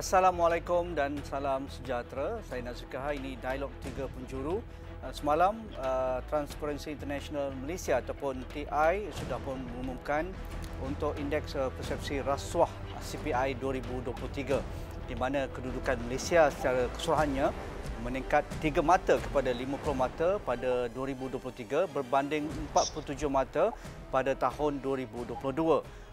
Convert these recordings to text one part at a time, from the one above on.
Assalamualaikum dan salam sejahtera. Saya Kahar, ini Dialog Tiga Penjuru. Uh, semalam, uh, Transparency International Malaysia ataupun TI sudah pun mengumumkan untuk indeks uh, persepsi rasuah CPI 2023 di mana kedudukan Malaysia secara keseluruhannya meningkat 3 mata kepada 50 mata pada 2023 berbanding 47 mata pada tahun 2022.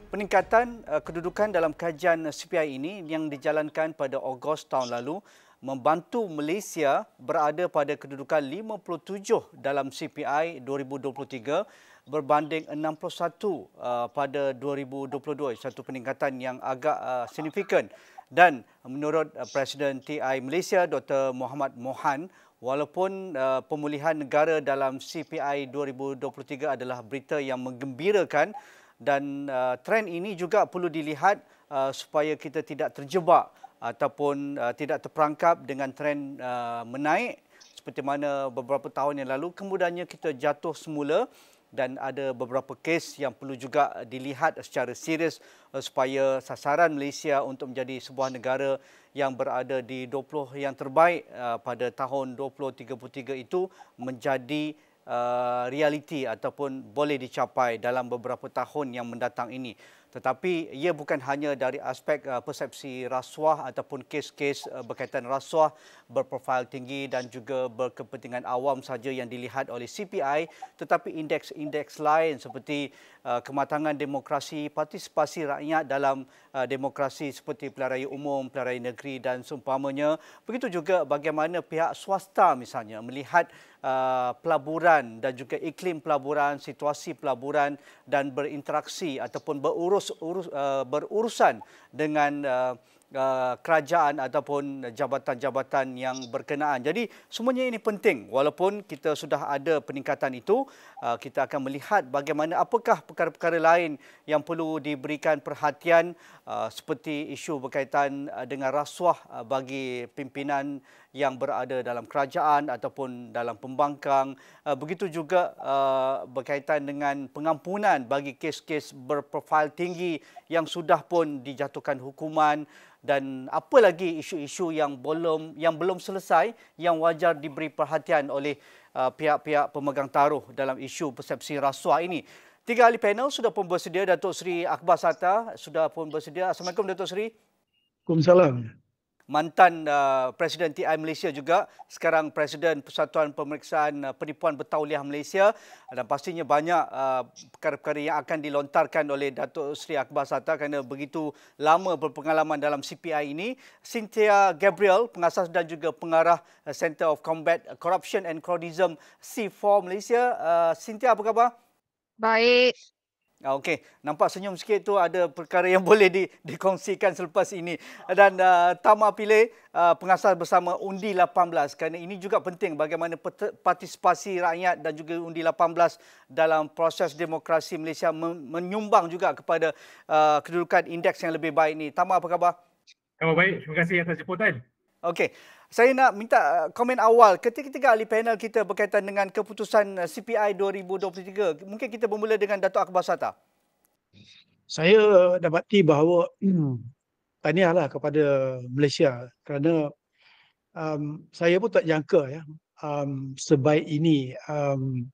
Peningkatan uh, kedudukan dalam kajian CPI ini yang dijalankan pada Ogos tahun lalu membantu Malaysia berada pada kedudukan 57 dalam CPI 2023 berbanding 61 uh, pada 2022 satu peningkatan yang agak uh, signifikan. Dan menurut Presiden TI Malaysia Dr Muhammad Mohan walaupun uh, pemulihan negara dalam CPI 2023 adalah berita yang menggembirakan dan uh, trend ini juga perlu dilihat uh, supaya kita tidak terjebak ataupun uh, tidak terperangkap dengan trend uh, menaik seperti mana beberapa tahun yang lalu. Kemudiannya kita jatuh semula dan ada beberapa kes yang perlu juga dilihat secara serius uh, supaya sasaran Malaysia untuk menjadi sebuah negara yang berada di 20 yang terbaik uh, pada tahun 2033 itu menjadi uh, realiti ataupun boleh dicapai dalam beberapa tahun yang mendatang ini. Tetapi ia bukan hanya dari aspek uh, persepsi rasuah ataupun kes-kes uh, berkaitan rasuah berprofil tinggi dan juga berkepentingan awam saja yang dilihat oleh CPI tetapi indeks-indeks lain seperti uh, kematangan demokrasi, partisipasi rakyat dalam uh, demokrasi seperti pilihan raya umum, pilihan raya negeri dan seumpamanya. Begitu juga bagaimana pihak swasta misalnya melihat uh, pelaburan dan juga iklim pelaburan, situasi pelaburan dan berinteraksi ataupun berurus urus, uh, berurusan dengan uh, Uh, kerajaan ataupun jabatan-jabatan yang berkenaan. Jadi semuanya ini penting. Walaupun kita sudah ada peningkatan itu uh, kita akan melihat bagaimana apakah perkara-perkara lain yang perlu diberikan perhatian uh, seperti isu berkaitan dengan rasuah bagi pimpinan yang berada dalam kerajaan ataupun dalam pembangkang. Begitu juga berkaitan dengan pengampunan bagi kes-kes berprofil tinggi yang sudah pun dijatuhkan hukuman dan apa lagi isu-isu yang belum yang belum selesai yang wajar diberi perhatian oleh uh, pihak-pihak pemegang taruh dalam isu persepsi rasuah ini. Tiga ahli panel sudah pun bersedia Datuk Seri Akbar Sata sudah pun bersedia. Assalamualaikum Datuk Seri. Waalaikumsalam mantan uh, Presiden TI Malaysia juga, sekarang Presiden Persatuan Pemeriksaan uh, Penipuan Bertauliah Malaysia dan pastinya banyak uh, perkara-perkara yang akan dilontarkan oleh Datuk Seri Akbar Sata kerana begitu lama berpengalaman dalam CPI ini. Cynthia Gabriel, pengasas dan juga pengarah uh, Center of Combat Corruption and Cronyism C4 Malaysia. Uh, Cynthia, apa khabar? Baik. Ah, okey, nampak senyum sikit tu ada perkara yang boleh di, dikongsikan selepas ini. Dan uh, Tama pilih uh, pengasas bersama Undi 18 kerana ini juga penting bagaimana partisipasi rakyat dan juga Undi 18 dalam proses demokrasi Malaysia menyumbang juga kepada uh, kedudukan indeks yang lebih baik ini. Tama apa khabar? Khabar baik, terima kasih atas jemputan. Okey, saya nak minta uh, komen awal ketika-ketika ahli panel kita berkaitan dengan keputusan uh, CPI 2023. Mungkin kita bermula dengan Datuk Akbar Sata. Saya dapati bahawa hmm, tahniahlah kepada Malaysia kerana um, saya pun tak jangka ya um, sebaik ini um,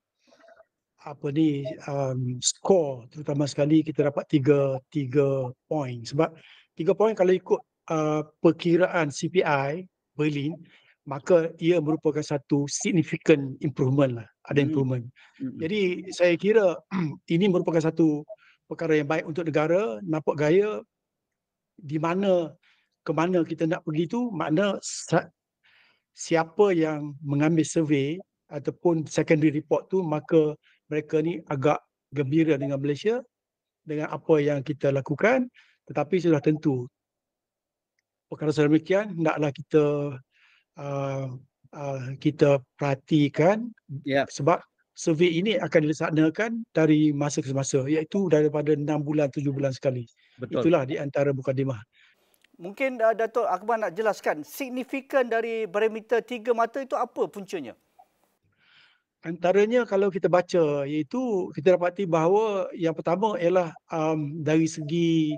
apa ni um, skor terutama sekali kita dapat tiga tiga poin sebab tiga poin kalau ikut uh, perkiraan CPI Berlin maka ia merupakan satu significant improvement lah ada hmm. improvement hmm. jadi saya kira ini merupakan satu perkara yang baik untuk negara nampak gaya di mana ke mana kita nak pergi tu makna siapa yang mengambil survey ataupun secondary report tu maka mereka ni agak gembira dengan Malaysia dengan apa yang kita lakukan tetapi sudah tentu perkara sedemikian hendaklah kita uh, uh, kita perhatikan yeah. sebab survey ini akan dilaksanakan dari masa ke masa iaitu daripada 6 bulan 7 bulan sekali. Betul. Itulah di antara mukadimah. Mungkin uh, Datuk Akbar nak jelaskan signifikan dari barometer tiga mata itu apa puncanya? Antaranya kalau kita baca iaitu kita dapati bahawa yang pertama ialah um, dari segi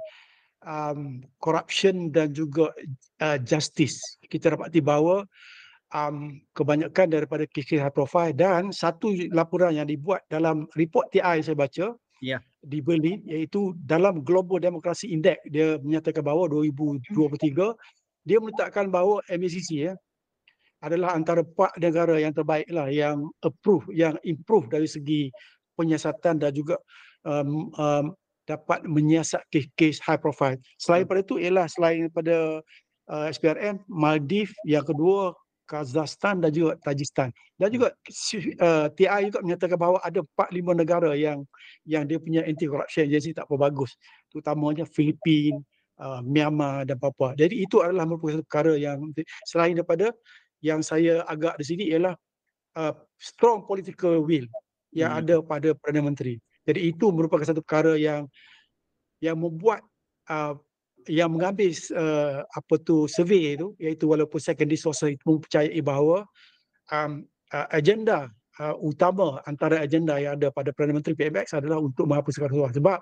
um, corruption dan juga uh, justice. Kita dapati bahawa um, kebanyakan daripada kes-kes high profile dan satu laporan yang dibuat dalam report TI saya baca Ya. di Berlin iaitu dalam Global Democracy Index dia menyatakan bahawa 2023 dia meletakkan bahawa MACC ya adalah antara empat negara yang terbaik lah yang approve yang improve dari segi penyiasatan dan juga um, um, dapat menyiasat kes-kes high profile. Selain daripada itu ialah selain daripada uh, SPRM, Maldives, yang kedua Kazakhstan dan juga Tajikistan. Dan juga uh, TI juga menyatakan bahawa ada 4 5 negara yang yang dia punya anti corruption agency tak apa bagus. Terutamanya Filipina, uh, Myanmar dan Papua. Jadi itu adalah merupakan satu perkara yang selain daripada yang saya agak di sini ialah uh, strong political will yang hmm. ada pada Perdana Menteri. Jadi itu merupakan satu perkara yang yang membuat uh, yang mengambil uh, apa tu survey itu iaitu walaupun secondary source itu mempercayai bahawa um, uh, agenda uh, utama antara agenda yang ada pada Perdana Menteri PMX adalah untuk menghapuskan rasuah. Sebab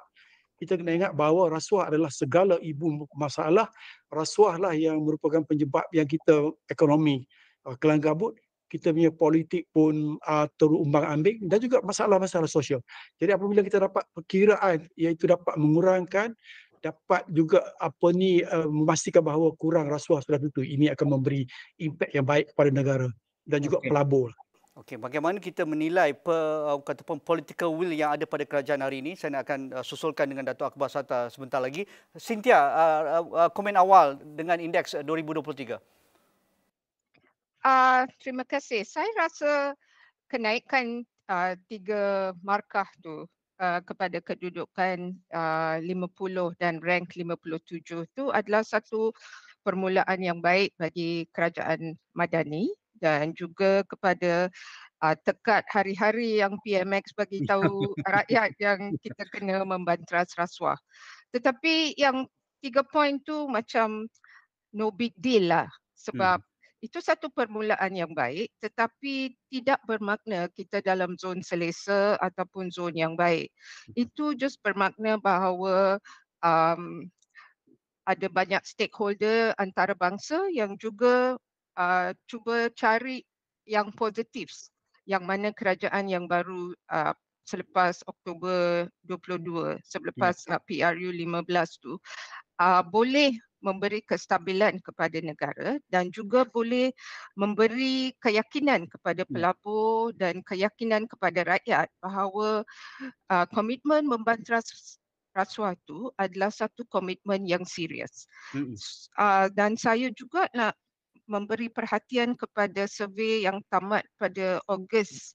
kita kena ingat bahawa rasuah adalah segala ibu masalah. Rasuah lah yang merupakan penyebab yang kita ekonomi uh, kelang kabut kita punya politik pun uh, terumbang ambing dan juga masalah-masalah sosial. Jadi apabila kita dapat perkiraan iaitu dapat mengurangkan dapat juga apa ni uh, memastikan bahawa kurang rasuah sudah tentu ini akan memberi impak yang baik kepada negara dan juga okay. pelabur. Okey, bagaimana kita menilai pe, uh, katakan political will yang ada pada kerajaan hari ini? Saya nak akan uh, susulkan dengan Datuk Akbar Sata sebentar lagi. Cynthia, uh, uh, komen awal dengan indeks 2023. Uh, terima kasih. Saya rasa kenaikan uh, tiga markah tu uh, kepada kedudukan uh, 50 dan rank 57 itu adalah satu permulaan yang baik bagi kerajaan Madani dan juga kepada uh, tekad hari-hari yang PMX bagi tahu rakyat yang kita kena membantras rasuah. Tetapi yang tiga poin tu macam no big deal lah sebab hmm itu satu permulaan yang baik tetapi tidak bermakna kita dalam zon selesa ataupun zon yang baik. Itu just bermakna bahawa um, ada banyak stakeholder antarabangsa yang juga uh, cuba cari yang positif yang mana kerajaan yang baru uh, selepas Oktober 22 selepas yeah. uh, PRU 15 tu uh, boleh memberi kestabilan kepada negara dan juga boleh memberi keyakinan kepada pelabur dan keyakinan kepada rakyat bahawa uh, komitmen membantras rasuah itu adalah satu komitmen yang serius. Uh, dan saya juga nak memberi perhatian kepada survey yang tamat pada Ogos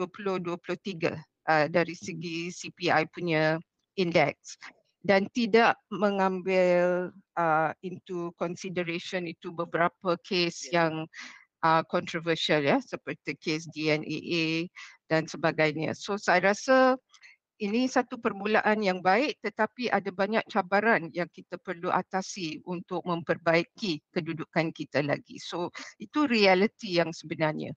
2023 uh, dari segi CPI punya indeks dan tidak mengambil uh, into consideration itu beberapa kes yeah. yang uh, controversial ya seperti kes DNAA dan sebagainya. So saya rasa ini satu permulaan yang baik tetapi ada banyak cabaran yang kita perlu atasi untuk memperbaiki kedudukan kita lagi. So itu realiti yang sebenarnya.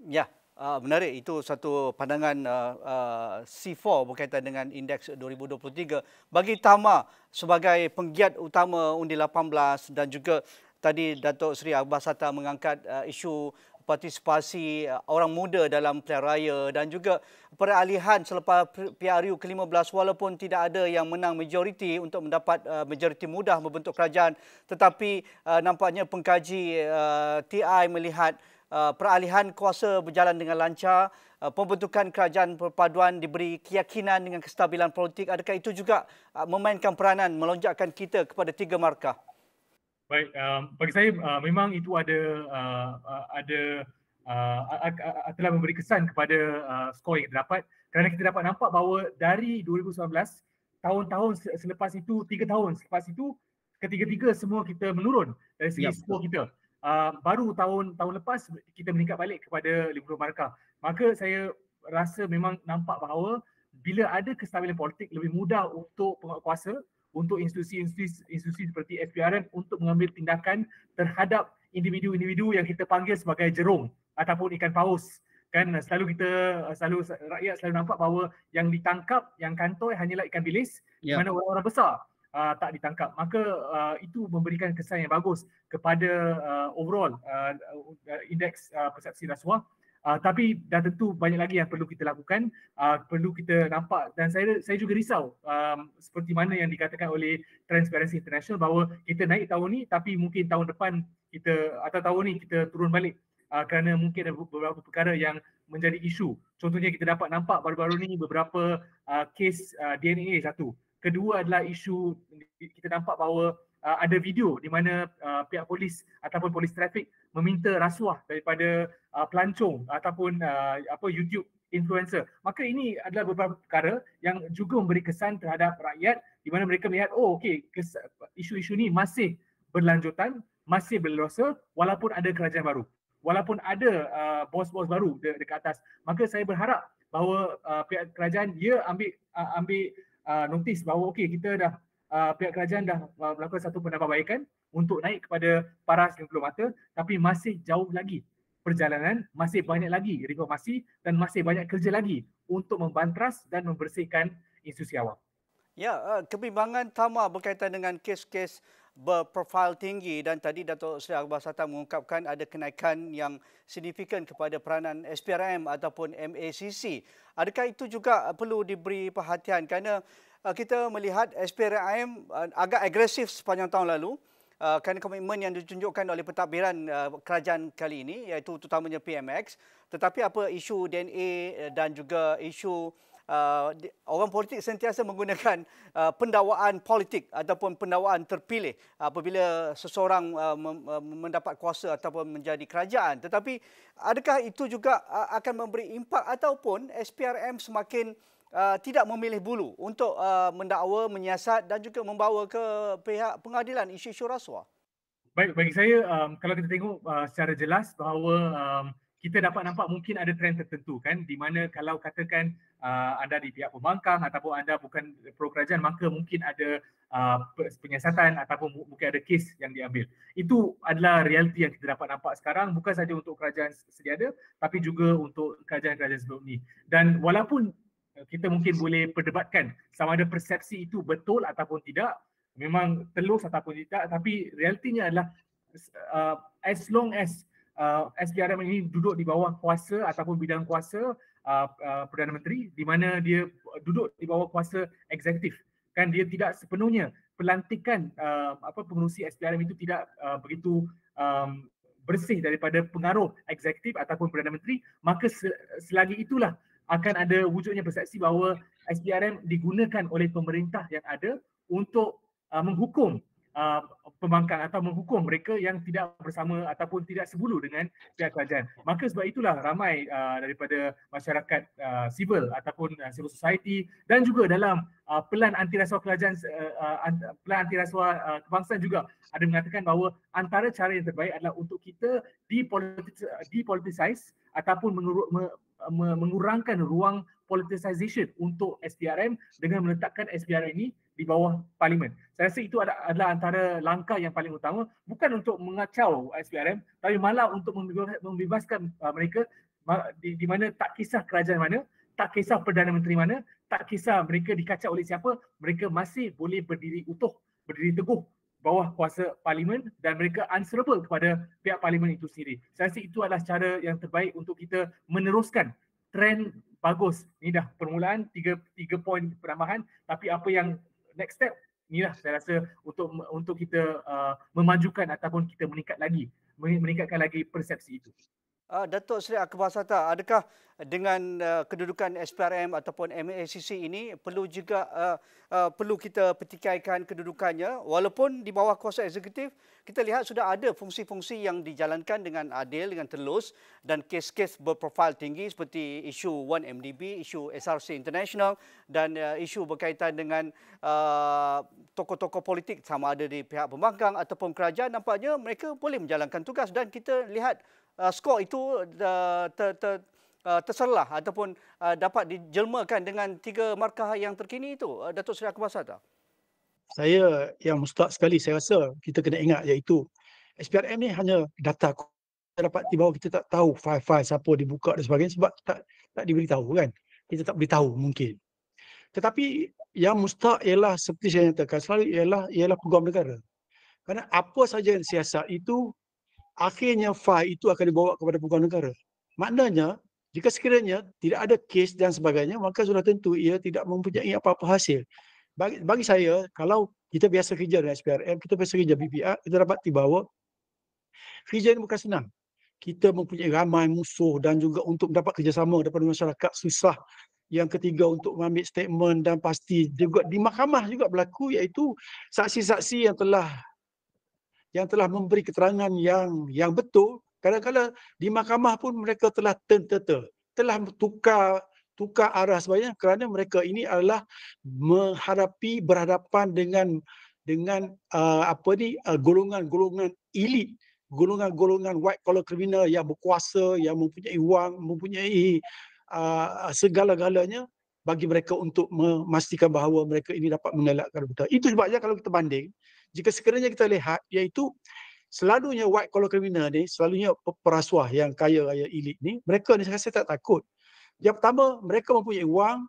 Ya, Uh, menarik. Itu satu pandangan uh, uh, C4 berkaitan dengan indeks 2023 bagi Tama sebagai penggiat utama undi 18 dan juga tadi Datuk Seri Abbas Hatta mengangkat uh, isu partisipasi uh, orang muda dalam pilihan raya dan juga peralihan selepas PRU ke-15 walaupun tidak ada yang menang majoriti untuk mendapat uh, majoriti mudah membentuk kerajaan. Tetapi uh, nampaknya pengkaji uh, TI melihat peralihan kuasa berjalan dengan lancar, uh, pembentukan kerajaan perpaduan diberi keyakinan dengan kestabilan politik. Adakah itu juga uh, memainkan peranan melonjakkan kita kepada tiga markah? Baik, um, bagi saya uh, memang itu ada uh, ada uh, telah memberi kesan kepada uh, skor yang kita dapat kerana kita dapat nampak bahawa dari 2019 tahun-tahun selepas itu tiga tahun selepas itu ketiga-tiga semua kita menurun dari segi yep. skor kita uh, baru tahun tahun lepas kita meningkat balik kepada 50 markah. Maka saya rasa memang nampak bahawa bila ada kestabilan politik lebih mudah untuk penguatkuasa untuk institusi-institusi institusi seperti SPRM untuk mengambil tindakan terhadap individu-individu yang kita panggil sebagai jerung ataupun ikan paus kan selalu kita selalu rakyat selalu nampak bahawa yang ditangkap yang kantoi hanyalah ikan bilis yeah. mana orang-orang besar uh, tak ditangkap maka uh, itu memberikan kesan yang bagus kepada uh, overall uh, indeks uh, persepsi rasuah Uh, tapi dah tentu banyak lagi yang perlu kita lakukan, uh, perlu kita nampak dan saya saya juga risau um, seperti mana yang dikatakan oleh Transparency International bahawa kita naik tahun ni tapi mungkin tahun depan kita atau tahun ni kita turun balik uh, kerana mungkin ada beberapa perkara yang menjadi isu. Contohnya kita dapat nampak baru-baru ni beberapa uh, kes uh, DNA satu. Kedua adalah isu kita nampak bahawa uh, ada video di mana uh, pihak polis ataupun polis trafik meminta rasuah daripada uh, pelancong ataupun uh, apa YouTube influencer. Maka ini adalah beberapa perkara yang juga memberi kesan terhadap rakyat di mana mereka melihat oh okey isu-isu ni masih berlanjutan, masih berleluasa walaupun ada kerajaan baru. Walaupun ada uh, bos-bos baru de- dekat atas. Maka saya berharap bahawa uh, pihak kerajaan dia ambil uh, ambil uh, notis bahawa okey kita dah uh, pihak kerajaan dah uh, melakukan satu penambahbaikan untuk naik kepada paras 50 mata tapi masih jauh lagi perjalanan, masih banyak lagi reformasi dan masih banyak kerja lagi untuk membantras dan membersihkan institusi awam. Ya, uh, kebimbangan Tama berkaitan dengan kes-kes berprofil tinggi dan tadi Datuk Seri Akbar Sata mengungkapkan ada kenaikan yang signifikan kepada peranan SPRM ataupun MACC. Adakah itu juga perlu diberi perhatian kerana uh, kita melihat SPRM uh, agak agresif sepanjang tahun lalu uh, kerana komitmen yang ditunjukkan oleh pentadbiran kerajaan kali ini iaitu terutamanya PMX tetapi apa isu DNA dan juga isu Uh, orang politik sentiasa menggunakan uh, pendawaan politik ataupun pendawaan terpilih apabila seseorang uh, mendapat kuasa ataupun menjadi kerajaan tetapi adakah itu juga uh, akan memberi impak ataupun SPRM semakin uh, tidak memilih bulu untuk uh, mendakwa, menyiasat dan juga membawa ke pihak pengadilan isu-isu rasuah? Baik, bagi saya um, kalau kita tengok uh, secara jelas bahawa um, kita dapat nampak mungkin ada trend tertentu kan di mana kalau katakan uh, anda di pihak pembangkang ataupun anda bukan pro kerajaan maka mungkin ada uh, penyiasatan ataupun mungkin ada kes yang diambil. Itu adalah realiti yang kita dapat nampak sekarang bukan saja untuk kerajaan sedia ada tapi juga untuk kerajaan-kerajaan sebelum ini. Dan walaupun kita mungkin boleh perdebatkan sama ada persepsi itu betul ataupun tidak memang telus ataupun tidak tapi realitinya adalah uh, as long as uh, SPRM ini duduk di bawah kuasa ataupun bidang kuasa uh, uh, Perdana Menteri di mana dia duduk di bawah kuasa eksekutif. Kan dia tidak sepenuhnya pelantikan uh, apa pengurusi SPRM itu tidak uh, begitu um, bersih daripada pengaruh eksekutif ataupun Perdana Menteri maka selagi itulah akan ada wujudnya persepsi bahawa SPRM digunakan oleh pemerintah yang ada untuk uh, menghukum uh, pembangkang atau menghukum mereka yang tidak bersama ataupun tidak sebulu dengan pihak kerajaan. Maka sebab itulah ramai uh, daripada masyarakat uh, sivil ataupun uh, civil society dan juga dalam uh, pelan anti rasuah kerajaan uh, uh, pelan anti rasuah uh, kebangsaan juga ada mengatakan bahawa antara cara yang terbaik adalah untuk kita depoliticize ataupun mengurut, mengurangkan ruang politicization untuk SPRM dengan meletakkan SPRM ini di bawah parlimen. Saya rasa itu adalah antara langkah yang paling utama bukan untuk mengacau SPRM tapi malah untuk membebaskan uh, mereka di, di mana tak kisah kerajaan mana, tak kisah Perdana Menteri mana, tak kisah mereka dikacau oleh siapa, mereka masih boleh berdiri utuh, berdiri teguh bawah kuasa parlimen dan mereka answerable kepada pihak parlimen itu sendiri. Saya rasa itu adalah cara yang terbaik untuk kita meneruskan trend bagus. Ini dah permulaan tiga tiga poin penambahan tapi apa yang next step inilah saya rasa untuk untuk kita uh, memajukan ataupun kita meningkat lagi meningkatkan lagi persepsi itu. Uh, Datuk Seri Akbar Sata, adakah dengan uh, kedudukan SPRM ataupun MACC ini perlu juga uh, uh, perlu kita petikaikan kedudukannya? Walaupun di bawah kuasa eksekutif kita lihat sudah ada fungsi-fungsi yang dijalankan dengan adil dengan telus dan kes-kes berprofil tinggi seperti isu 1MDB, isu SRC International dan uh, isu berkaitan dengan uh, tokoh-tokoh politik sama ada di pihak pembangkang ataupun kerajaan. Nampaknya mereka boleh menjalankan tugas dan kita lihat uh, skor itu uh, ter, ter, uh, terserlah ataupun uh, dapat dijelmakan dengan tiga markah yang terkini itu uh, Datuk Seri Akbar Sada. Saya yang mustahak sekali saya rasa kita kena ingat iaitu SPRM ni hanya data kita dapat di bawah kita tak tahu file-file siapa dibuka dan sebagainya sebab tak tak diberitahu kan. Kita tak beritahu mungkin. Tetapi yang mustahak ialah seperti saya nyatakan selalu ialah ialah peguam negara. Kerana apa saja yang siasat itu akhirnya file itu akan dibawa kepada peguam negara. Maknanya jika sekiranya tidak ada kes dan sebagainya maka sudah tentu ia tidak mempunyai apa-apa hasil. Bagi, bagi saya kalau kita biasa kerja dengan SPRM, kita biasa kerja BPR, kita dapat bahawa kerja ini bukan senang. Kita mempunyai ramai musuh dan juga untuk mendapat kerjasama daripada masyarakat susah yang ketiga untuk mengambil statement dan pasti juga di mahkamah juga berlaku iaitu saksi-saksi yang telah yang telah memberi keterangan yang yang betul kadang-kadang di mahkamah pun mereka telah tenteta telah tukar tukar arah sebagainya kerana mereka ini adalah menghadapi berhadapan dengan dengan uh, apa ni uh, golongan-golongan elit golongan-golongan white collar criminal yang berkuasa yang mempunyai wang mempunyai uh, segala-galanya bagi mereka untuk memastikan bahawa mereka ini dapat mengelakkan betul. Itu sebabnya kalau kita banding, jika sekiranya kita lihat iaitu selalunya white collar criminal ni, selalunya perasuah yang kaya raya elit ni, mereka ni saya rasa tak takut. Yang pertama, mereka mempunyai wang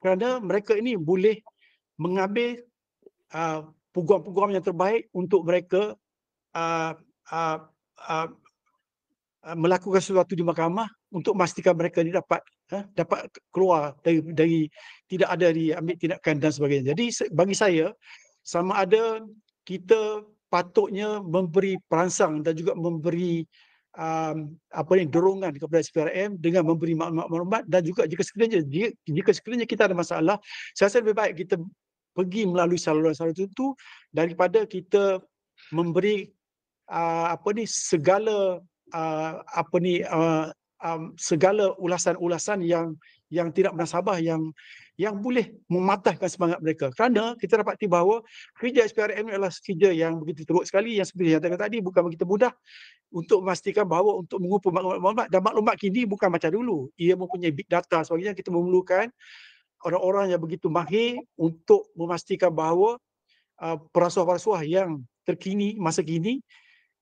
kerana mereka ini boleh mengambil uh, peguam-peguam yang terbaik untuk mereka uh, uh, uh, melakukan sesuatu di mahkamah untuk memastikan mereka ini dapat ha, dapat keluar dari dari tidak ada diambil tindakan dan sebagainya. Jadi bagi saya sama ada kita patutnya memberi perangsang dan juga memberi um, apa ni dorongan kepada SPRM dengan memberi maklumat-maklumat dan juga jika sekiranya jika, jika sekiranya kita ada masalah saya rasa lebih baik kita pergi melalui saluran-saluran tertentu daripada kita memberi uh, apa ni segala uh, apa ni uh, um, segala ulasan-ulasan yang yang tidak bernasabah yang yang boleh mematahkan semangat mereka. Kerana kita dapat dapati bahawa kerja SPRM adalah kerja yang begitu teruk sekali yang seperti yang tadi tadi bukan begitu mudah untuk memastikan bahawa untuk mengumpul maklumat-maklumat dan maklumat kini bukan macam dulu. Ia mempunyai big data sebagainya kita memerlukan orang-orang yang begitu mahir untuk memastikan bahawa uh, perasuah-perasuah yang terkini masa kini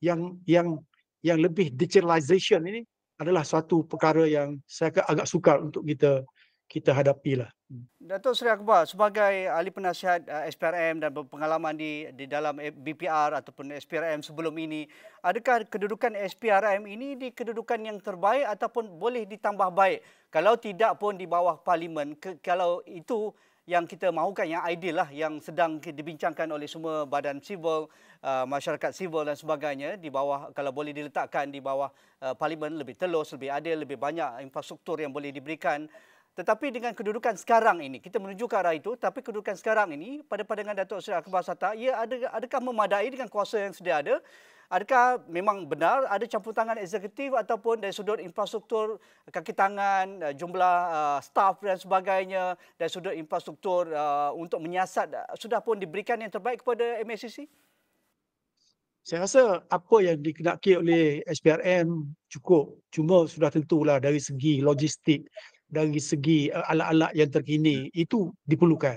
yang yang yang lebih digitalization ini adalah suatu perkara yang saya agak sukar untuk kita kita hadapilah. Hmm. Datuk Seri Akbar sebagai ahli penasihat uh, SPRM dan berpengalaman di di dalam BPR ataupun SPRM sebelum ini, adakah kedudukan SPRM ini di kedudukan yang terbaik ataupun boleh ditambah baik? Kalau tidak pun di bawah parlimen, ke, kalau itu yang kita mahukan yang ideal lah yang sedang dibincangkan oleh semua badan sivil uh, masyarakat sivil dan sebagainya di bawah kalau boleh diletakkan di bawah uh, parlimen lebih telus lebih adil lebih banyak infrastruktur yang boleh diberikan tetapi dengan kedudukan sekarang ini kita menuju ke arah itu tapi kedudukan sekarang ini pada pandangan Datuk Seri Akbar Sata ia ada adakah memadai dengan kuasa yang sedia ada? Adakah memang benar ada campur tangan eksekutif ataupun dari sudut infrastruktur kaki tangan eh, jumlah uh, staf dan sebagainya dari sudut infrastruktur uh, untuk menyiasat sudah pun diberikan yang terbaik kepada MSCC saya rasa apa yang dikenaki oleh SPRM cukup. Cuma sudah tentulah dari segi logistik dari segi alat-alat yang terkini itu diperlukan.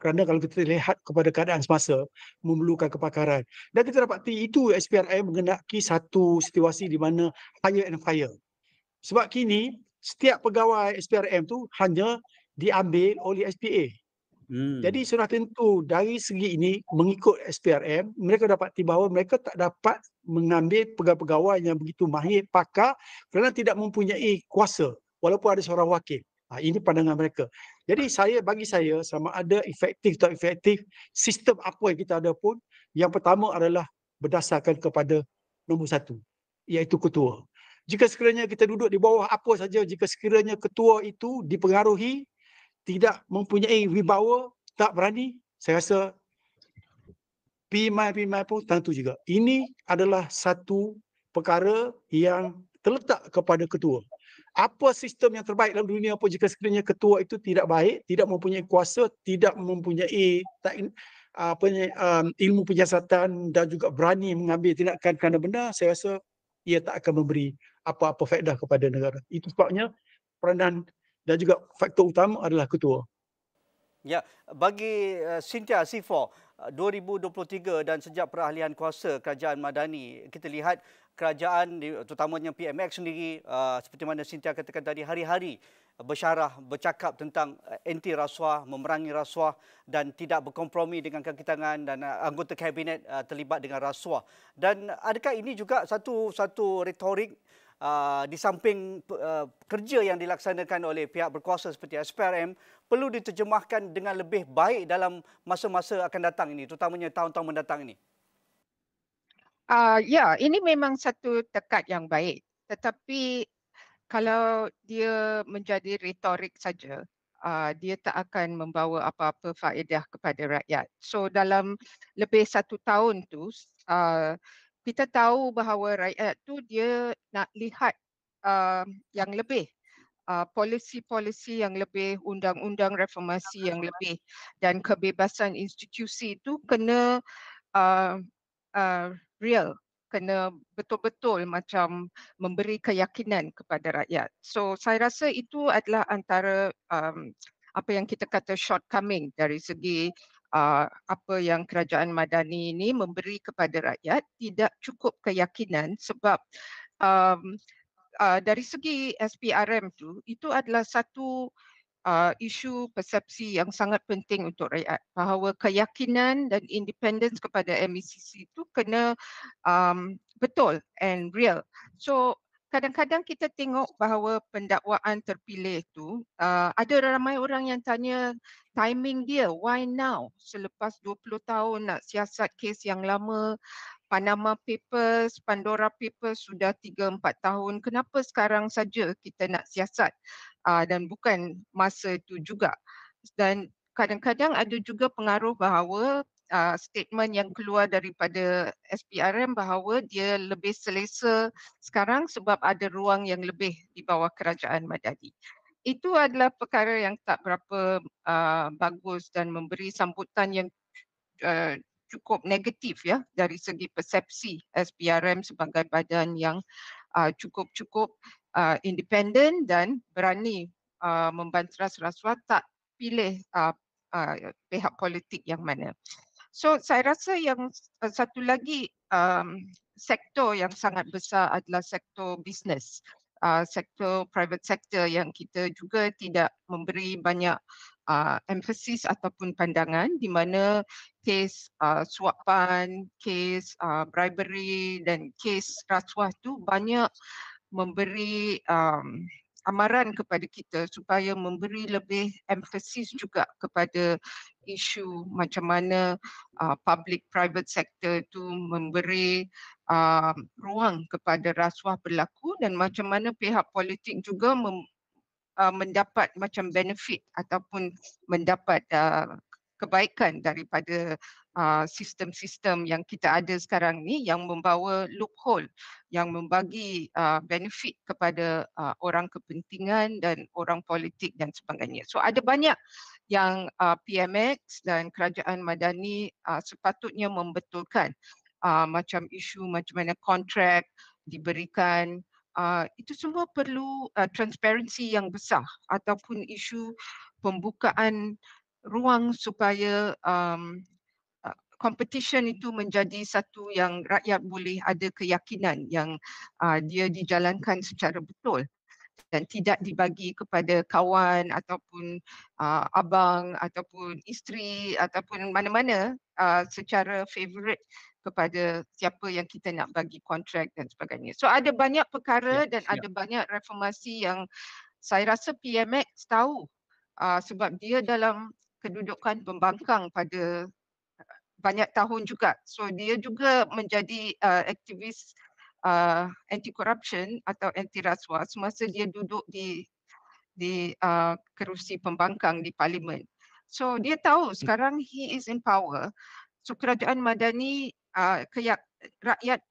Kerana kalau kita lihat kepada keadaan semasa memerlukan kepakaran. Dan kita dapati itu SPRM mengenaki satu situasi di mana hire and fire. Sebab kini setiap pegawai SPRM tu hanya diambil oleh SPA Hmm. Jadi sudah tentu dari segi ini mengikut SPRM mereka dapat bahawa mereka tak dapat mengambil pegawai-pegawai yang begitu mahir pakar kerana tidak mempunyai kuasa walaupun ada seorang wakil. Ha, ini pandangan mereka. Jadi saya bagi saya sama ada efektif atau efektif sistem apa yang kita ada pun yang pertama adalah berdasarkan kepada nombor satu iaitu ketua. Jika sekiranya kita duduk di bawah apa saja jika sekiranya ketua itu dipengaruhi tidak mempunyai wibawa tak berani saya rasa PMI-PMI pun tentu juga. Ini adalah satu perkara yang terletak kepada ketua apa sistem yang terbaik dalam dunia apa jika sekiranya ketua itu tidak baik, tidak mempunyai kuasa, tidak mempunyai tak, apa um, ilmu penyiasatan dan juga berani mengambil tindakan kerana benar, saya rasa ia tak akan memberi apa-apa faedah kepada negara. Itu sebabnya peranan dan juga faktor utama adalah ketua. Ya, bagi uh, Cynthia C4, 2023 dan sejak perahlian kuasa kerajaan Madani, kita lihat kerajaan terutamanya PMX sendiri uh, seperti mana Cynthia katakan tadi hari-hari bersyarah bercakap tentang anti rasuah, memerangi rasuah dan tidak berkompromi dengan kaki tangan dan anggota kabinet terlibat dengan rasuah. Dan adakah ini juga satu satu retorik uh, di samping uh, kerja yang dilaksanakan oleh pihak berkuasa seperti SPRM perlu diterjemahkan dengan lebih baik dalam masa-masa akan datang ini terutamanya tahun-tahun mendatang ini. Uh, ya, ini memang satu tekad yang baik. Tetapi kalau dia menjadi retorik saja, uh, dia tak akan membawa apa-apa faedah kepada rakyat. So dalam lebih satu tahun tu, uh, kita tahu bahawa rakyat tu dia nak lihat uh, yang lebih uh, polisi-polisi yang lebih, undang-undang reformasi yang lebih dan kebebasan institusi itu kena uh, uh, real kena betul-betul macam memberi keyakinan kepada rakyat. So saya rasa itu adalah antara um, apa yang kita kata shortcoming dari segi uh, apa yang kerajaan madani ini memberi kepada rakyat tidak cukup keyakinan sebab um, uh, dari segi SPRM tu itu adalah satu uh, isu persepsi yang sangat penting untuk rakyat bahawa keyakinan dan independence kepada MECC itu kena um, betul and real. So kadang-kadang kita tengok bahawa pendakwaan terpilih tu uh, ada ramai orang yang tanya timing dia why now selepas 20 tahun nak siasat kes yang lama Panama Papers, Pandora Papers sudah 3-4 tahun. Kenapa sekarang saja kita nak siasat uh, dan bukan masa itu juga. Dan kadang-kadang ada juga pengaruh bahawa uh, statement yang keluar daripada SPRM bahawa dia lebih selesa sekarang sebab ada ruang yang lebih di bawah kerajaan Madani. Itu adalah perkara yang tak berapa uh, bagus dan memberi sambutan yang uh, cukup negatif ya dari segi persepsi SPRM sebagai badan yang uh, cukup-cukup uh, independen dan berani uh, membanteras rasuah tak pilih uh, uh, pihak politik yang mana. So saya rasa yang uh, satu lagi um, sektor yang sangat besar adalah sektor bisnes. Uh, sektor private sector yang kita juga tidak memberi banyak uh, emphasis ataupun pandangan di mana kes uh, suapan, kes uh, bribery dan kes rasuah tu banyak memberi um, amaran kepada kita supaya memberi lebih emphasis juga kepada isu macam mana uh, public private sector itu memberi uh, ruang kepada rasuah berlaku dan macam mana pihak politik juga mem, uh, mendapat macam benefit ataupun mendapat uh, kebaikan daripada uh, sistem-sistem yang kita ada sekarang ni yang membawa loophole yang membagi uh, benefit kepada uh, orang kepentingan dan orang politik dan sebagainya. So ada banyak yang uh, PMX dan kerajaan madani uh, sepatutnya membetulkan uh, macam isu macam mana kontrak diberikan uh, itu semua perlu uh, transparansi yang besar ataupun isu pembukaan ruang supaya um, competition itu menjadi satu yang rakyat boleh ada keyakinan yang uh, dia dijalankan secara betul dan tidak dibagi kepada kawan ataupun uh, abang ataupun isteri ataupun mana-mana uh, secara favorite kepada siapa yang kita nak bagi kontrak dan sebagainya. So ada banyak perkara ya, dan ya. ada banyak reformasi yang saya rasa PMX tahu uh, sebab dia dalam kedudukan pembangkang pada banyak tahun juga. So dia juga menjadi uh, aktivis uh, anti corruption atau anti rasuah semasa dia duduk di di uh, kerusi pembangkang di parlimen. So dia tahu sekarang he is in power. So kerajaan madani uh, keyak, rakyat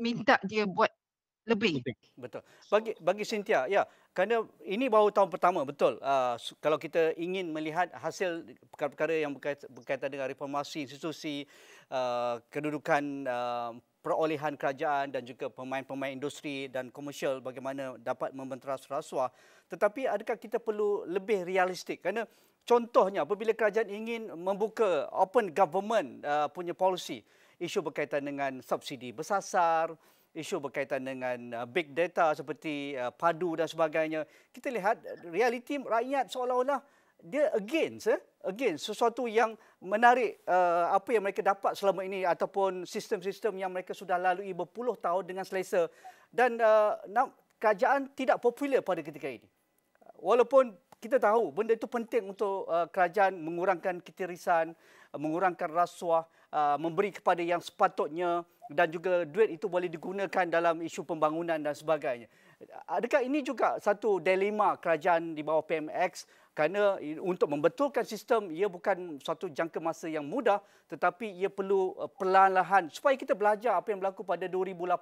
minta dia buat lebih. Betul. Bagi bagi Cynthia, ya, kerana ini baru tahun pertama, betul. Uh, kalau kita ingin melihat hasil perkara-perkara yang berkaitan, dengan reformasi institusi, uh, kedudukan uh, perolehan kerajaan dan juga pemain-pemain industri dan komersial bagaimana dapat membenteras rasuah. Tetapi adakah kita perlu lebih realistik? Kerana contohnya apabila kerajaan ingin membuka open government uh, punya policy, isu berkaitan dengan subsidi bersasar, isu berkaitan dengan uh, big data seperti uh, padu dan sebagainya. Kita lihat realiti rakyat seolah-olah dia against eh? against sesuatu yang menarik uh, apa yang mereka dapat selama ini ataupun sistem-sistem yang mereka sudah lalui berpuluh tahun dengan selesa dan uh, kerajaan tidak popular pada ketika ini. Walaupun kita tahu benda itu penting untuk uh, kerajaan mengurangkan ketirisan, uh, mengurangkan rasuah, uh, memberi kepada yang sepatutnya dan juga duit itu boleh digunakan dalam isu pembangunan dan sebagainya. Adakah ini juga satu dilema kerajaan di bawah PMX kerana untuk membetulkan sistem ia bukan satu jangka masa yang mudah tetapi ia perlu uh, perlahan-lahan supaya kita belajar apa yang berlaku pada 2018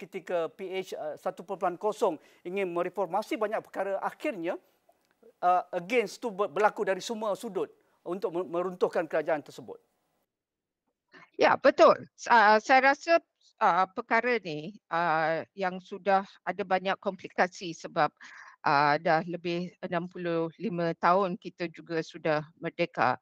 ketika PH 1.0 uh, ingin mereformasi banyak perkara akhirnya uh, against itu berlaku dari semua sudut untuk meruntuhkan kerajaan tersebut. Ya betul. Uh, saya rasa uh, perkara ni uh, yang sudah ada banyak komplikasi sebab dah lebih 65 tahun kita juga sudah merdeka.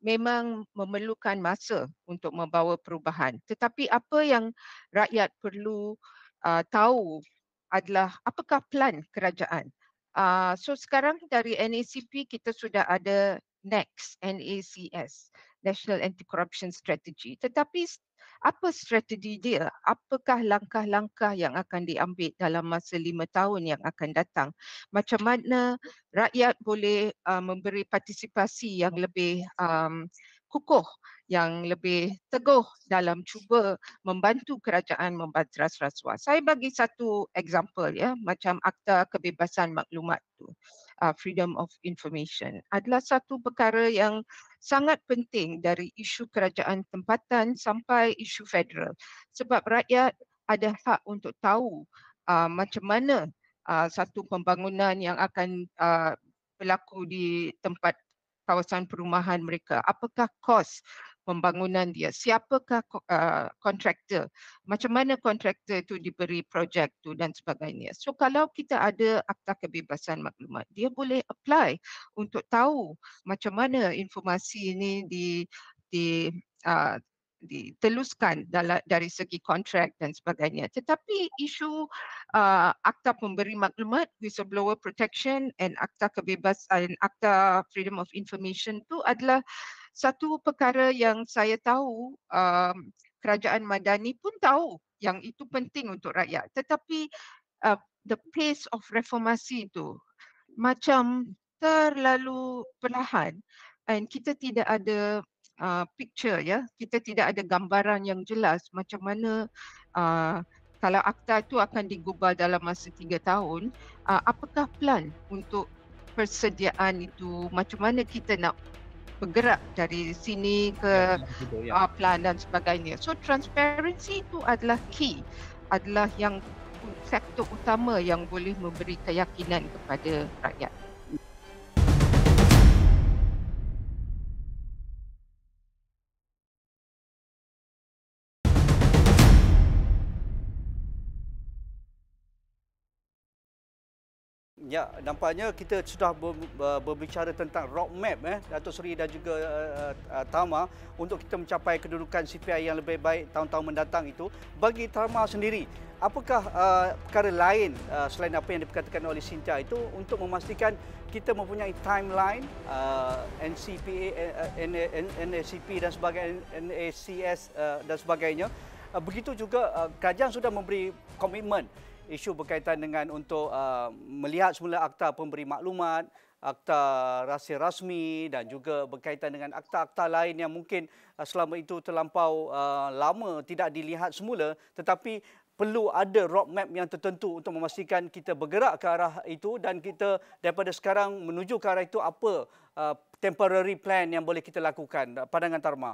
Memang memerlukan masa untuk membawa perubahan. Tetapi apa yang rakyat perlu tahu adalah apakah plan kerajaan. So sekarang dari NACP kita sudah ada NACS, NACS, National Anti-Corruption Strategy. Tetapi apa strategi dia? Apakah langkah-langkah yang akan diambil dalam masa lima tahun yang akan datang? Macam mana rakyat boleh uh, memberi partisipasi yang lebih um, kukuh yang lebih teguh dalam cuba membantu kerajaan membanteras rasuah. Saya bagi satu example ya, macam akta kebebasan maklumat tu, uh, freedom of information adalah satu perkara yang sangat penting dari isu kerajaan tempatan sampai isu federal. Sebab rakyat ada hak untuk tahu uh, macam mana uh, satu pembangunan yang akan uh, berlaku di tempat kawasan perumahan mereka. Apakah kos pembangunan dia? Siapakah uh, kontraktor? Macam mana kontraktor itu diberi projek tu dan sebagainya. So kalau kita ada akta kebebasan maklumat, dia boleh apply untuk tahu macam mana informasi ini di di uh, diteluskan dari segi kontrak dan sebagainya. Tetapi isu uh, akta pemberi maklumat, whistleblower protection and akta kebebasan, akta freedom of information itu adalah satu perkara yang saya tahu um, kerajaan madani pun tahu yang itu penting untuk rakyat. Tetapi uh, the pace of reformasi itu macam terlalu perlahan dan kita tidak ada uh, picture ya kita tidak ada gambaran yang jelas macam mana uh, kalau akta itu akan digubal dalam masa tiga tahun uh, apakah plan untuk persediaan itu macam mana kita nak bergerak dari sini ke ya, ya. Uh, plan dan sebagainya. So transparency itu adalah key. Adalah yang sektor utama yang boleh memberi keyakinan kepada rakyat Ya, nampaknya kita sudah berbicara tentang roadmap eh Datuk Seri dan juga uh, uh, Tama untuk kita mencapai kedudukan CPI yang lebih baik tahun-tahun mendatang itu. Bagi Tama sendiri, apakah uh, perkara lain uh, selain apa yang diperkatakan oleh Cynthia itu untuk memastikan kita mempunyai timeline uh, NCPA, NACP dan sebagainya, NACS uh, dan sebagainya. Uh, begitu juga uh, kerajaan sudah memberi komitmen isu berkaitan dengan untuk uh, melihat semula akta pemberi maklumat, akta rahsia rasmi dan juga berkaitan dengan akta-akta lain yang mungkin uh, selama itu terlampau uh, lama tidak dilihat semula. Tetapi perlu ada roadmap yang tertentu untuk memastikan kita bergerak ke arah itu dan kita daripada sekarang menuju ke arah itu apa uh, temporary plan yang boleh kita lakukan? Pandangan Tarma.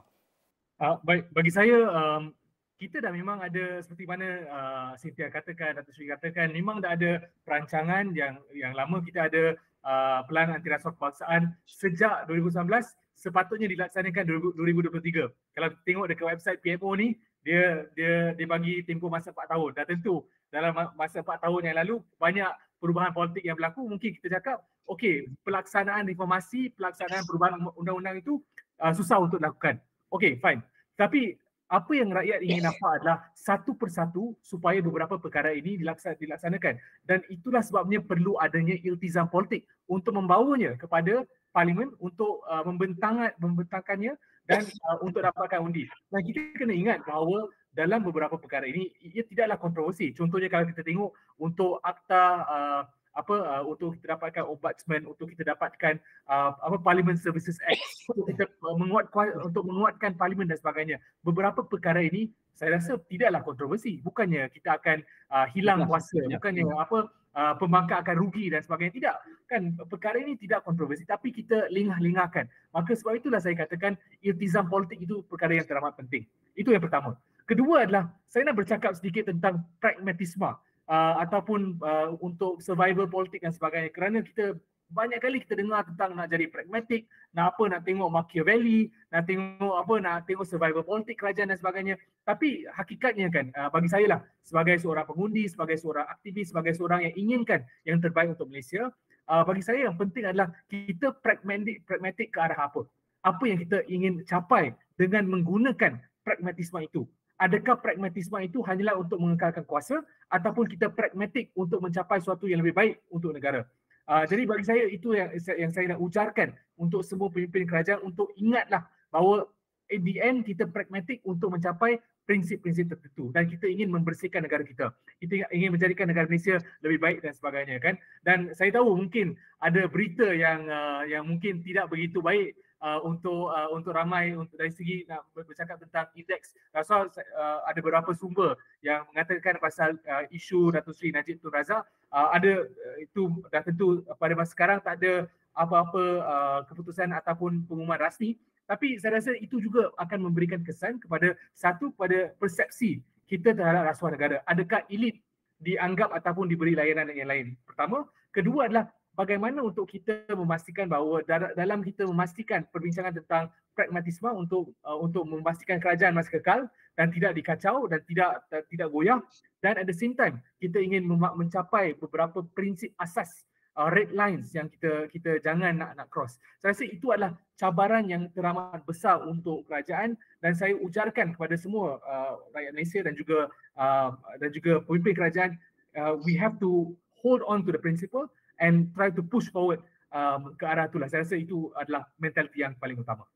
Uh, baik. Bagi saya um, kita dah memang ada seperti mana uh, Cynthia katakan, Datuk Sri katakan, memang dah ada perancangan yang yang lama kita ada uh, pelan anti rasuah kebangsaan sejak 2019 sepatutnya dilaksanakan 2023. Kalau tengok dekat website PMO ni, dia dia dia bagi tempoh masa 4 tahun. Dah tentu dalam masa 4 tahun yang lalu banyak perubahan politik yang berlaku. Mungkin kita cakap, okey, pelaksanaan reformasi, pelaksanaan perubahan undang-undang itu uh, susah untuk dilakukan. Okey, fine. Tapi apa yang rakyat ingin nampak adalah satu persatu supaya beberapa perkara ini dilaksanakan dan itulah sebabnya perlu adanya iltizam politik untuk membawanya kepada parlimen untuk uh, membentang membentangkannya dan uh, untuk dapatkan undi. Dan kita kena ingat bahawa dalam beberapa perkara ini ia tidaklah kontroversi. Contohnya kalau kita tengok untuk akta uh, apa uh, untuk kita dapatkan ombudsman untuk kita dapatkan uh, apa parliament services act untuk kita uh, menguatkan untuk menguatkan parlimen dan sebagainya. Beberapa perkara ini saya rasa tidaklah kontroversi. Bukannya kita akan uh, hilang kuasa bukannya apa uh, pembangkang akan rugi dan sebagainya. Tidak. Kan perkara ini tidak kontroversi tapi kita lengah-lengahkan. Maka sebab itulah saya katakan iltizam politik itu perkara yang teramat penting. Itu yang pertama. Kedua adalah saya nak bercakap sedikit tentang pragmatisme uh, ataupun uh, untuk survival politik dan sebagainya kerana kita banyak kali kita dengar tentang nak jadi pragmatik, nak apa nak tengok Machiavelli, nak tengok apa nak tengok survival politik kerajaan dan sebagainya. Tapi hakikatnya kan uh, bagi saya lah sebagai seorang pengundi, sebagai seorang aktivis, sebagai seorang yang inginkan yang terbaik untuk Malaysia, uh, bagi saya yang penting adalah kita pragmatik pragmatik ke arah apa? Apa yang kita ingin capai dengan menggunakan pragmatisme itu adakah pragmatisme itu hanyalah untuk mengekalkan kuasa ataupun kita pragmatik untuk mencapai sesuatu yang lebih baik untuk negara. Uh, jadi bagi saya itu yang yang saya nak ujarkan untuk semua pemimpin kerajaan untuk ingatlah bahawa at the end kita pragmatik untuk mencapai prinsip-prinsip tertentu dan kita ingin membersihkan negara kita. Kita ingin menjadikan negara Malaysia lebih baik dan sebagainya kan. Dan saya tahu mungkin ada berita yang uh, yang mungkin tidak begitu baik uh, untuk uh, untuk ramai untuk dari segi nak bercakap tentang indeks. Rasa uh, ada beberapa sumber yang mengatakan pasal uh, isu Datuk Seri Najib Tun Razak uh, ada uh, itu dah tentu pada masa sekarang tak ada apa-apa uh, keputusan ataupun pengumuman rasmi tapi saya rasa itu juga akan memberikan kesan kepada satu pada persepsi kita terhadap rasuah negara. Adakah elit dianggap ataupun diberi layanan yang lain? Pertama, kedua adalah bagaimana untuk kita memastikan bahawa dalam kita memastikan perbincangan tentang pragmatisme untuk uh, untuk memastikan kerajaan masih kekal dan tidak dikacau dan tidak tidak goyah dan at the same time kita ingin mencapai beberapa prinsip asas uh, red lines yang kita kita jangan nak nak cross. Saya rasa itu adalah cabaran yang teramat besar untuk kerajaan dan saya ujarkan kepada semua uh, rakyat Malaysia dan juga uh, dan juga pemimpin kerajaan uh, we have to hold on to the principle and try to push forward um, ke arah itulah. Saya rasa itu adalah mentaliti yang paling utama.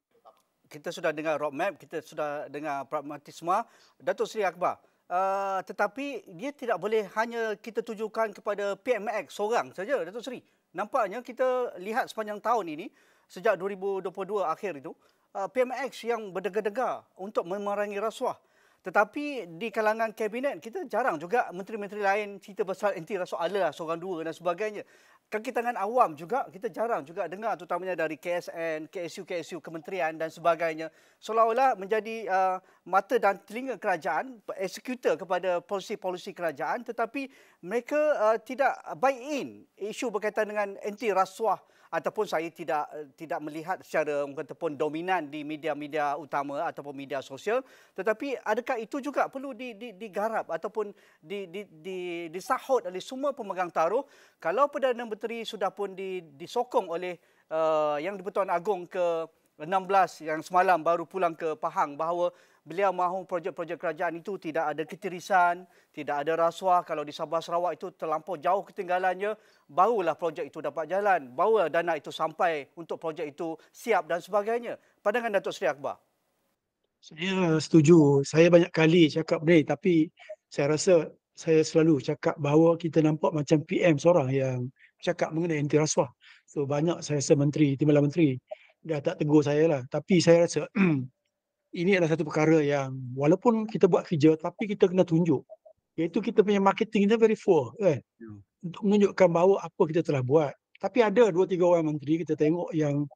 Kita sudah dengar roadmap, kita sudah dengar pragmatisme. Datuk Seri Akbar, uh, tetapi dia tidak boleh hanya kita tujukan kepada PMX seorang saja, Datuk Seri. Nampaknya kita lihat sepanjang tahun ini, sejak 2022 akhir itu, uh, PMX yang berdegar-degar untuk memerangi rasuah. Tetapi di kalangan kabinet kita jarang juga menteri-menteri lain cerita pasal anti rasuah ala seorang dua dan sebagainya. Kaki tangan awam juga kita jarang juga dengar terutamanya dari KSN, KSU, KSU, kementerian dan sebagainya. Seolah-olah menjadi uh, mata dan telinga kerajaan, eksekutor kepada polisi-polisi kerajaan tetapi mereka uh, tidak buy in isu berkaitan dengan anti rasuah ataupun saya tidak tidak melihat secara orang kata pun dominan di media-media utama ataupun media sosial. Tetapi adakah itu juga perlu di, di, digarap ataupun di, di, di, disahut oleh semua pemegang taruh? Kalau Perdana Menteri sudah pun di, disokong oleh uh, yang di-Pertuan Agong ke 16 yang semalam baru pulang ke Pahang bahawa beliau mahu projek-projek kerajaan itu tidak ada ketirisan, tidak ada rasuah. Kalau di Sabah Sarawak itu terlampau jauh ketinggalannya, barulah projek itu dapat jalan. Barulah dana itu sampai untuk projek itu siap dan sebagainya. Pandangan Datuk Seri Akbar. Saya setuju. Saya banyak kali cakap ni tapi saya rasa saya selalu cakap bahawa kita nampak macam PM seorang yang cakap mengenai anti rasuah. So banyak saya rasa menteri, timbalan menteri dah tak tegur saya lah. Tapi saya rasa ini adalah satu perkara yang walaupun kita buat kerja tapi kita kena tunjuk. Iaitu kita punya marketing kita very full kan? Yeah. untuk menunjukkan bahawa apa kita telah buat. Tapi ada dua tiga orang menteri kita tengok yang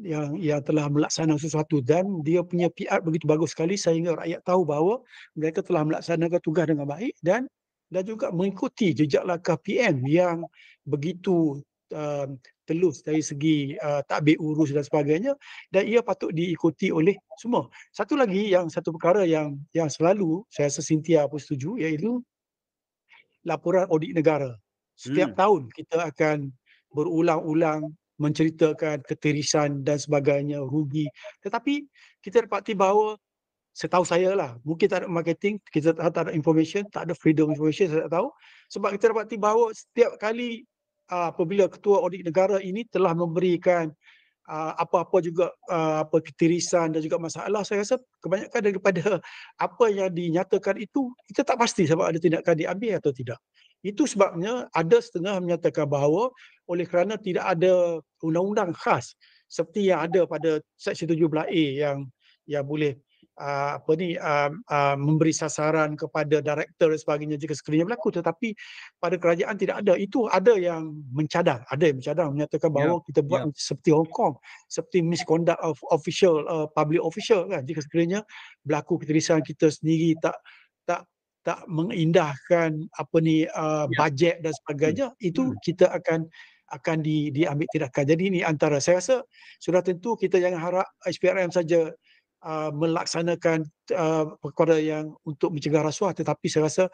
yang yang telah melaksanakan sesuatu dan dia punya PR begitu bagus sekali sehingga rakyat tahu bahawa mereka telah melaksanakan tugas dengan baik dan dan juga mengikuti jejak langkah PM yang begitu uh, telus dari segi uh, takbir urus dan sebagainya dan ia patut diikuti oleh semua. Satu lagi yang satu perkara yang yang selalu saya Cynthia pun setuju iaitu laporan audit negara. Setiap hmm. tahun kita akan berulang-ulang menceritakan ketirisan dan sebagainya, rugi. Tetapi kita dapati bahawa setahu saya lah mungkin tak ada marketing kita tak, tak ada information tak ada freedom information saya tak tahu sebab kita dapati bahawa setiap kali apabila ketua audit negara ini telah memberikan uh, apa-apa juga uh, apa ketirisan dan juga masalah saya rasa kebanyakan daripada apa yang dinyatakan itu kita tak pasti sebab ada tindakan diambil atau tidak. Itu sebabnya ada setengah menyatakan bahawa oleh kerana tidak ada undang-undang khas seperti yang ada pada Seksi 17A yang yang boleh uh, apa ni uh, uh, memberi sasaran kepada director dan sebagainya jika sekiranya berlaku tetapi pada kerajaan tidak ada itu ada yang mencadang ada yang mencadang menyatakan ya, bahawa yeah. kita buat yeah. seperti Hong Kong seperti misconduct of official uh, public official kan jika sekiranya berlaku ketirisan kita sendiri tak tak tak mengindahkan apa ni uh, yeah. bajet dan sebagainya hmm. itu hmm. kita akan akan di, diambil tindakan. Jadi ini antara saya rasa sudah tentu kita jangan harap SPRM saja uh, melaksanakan uh, perkara yang untuk mencegah rasuah tetapi saya rasa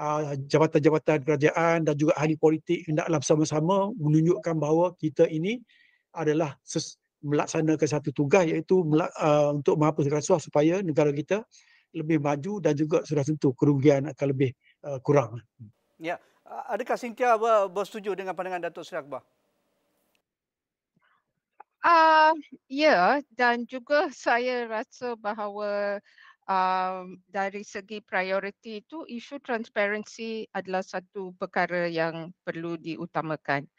uh, jabatan-jabatan kerajaan dan juga ahli politik hendaklah bersama-sama menunjukkan bahawa kita ini adalah ses- melaksanakan satu tugas iaitu uh, untuk menghapus rasuah supaya negara kita lebih maju dan juga sudah tentu kerugian akan lebih uh, kurang. Ya, adakah Cynthia bersetuju dengan pandangan Datuk Seri Akbar? Uh, ya dan juga saya rasa bahawa um, dari segi prioriti itu isu transparansi adalah satu perkara yang perlu diutamakan.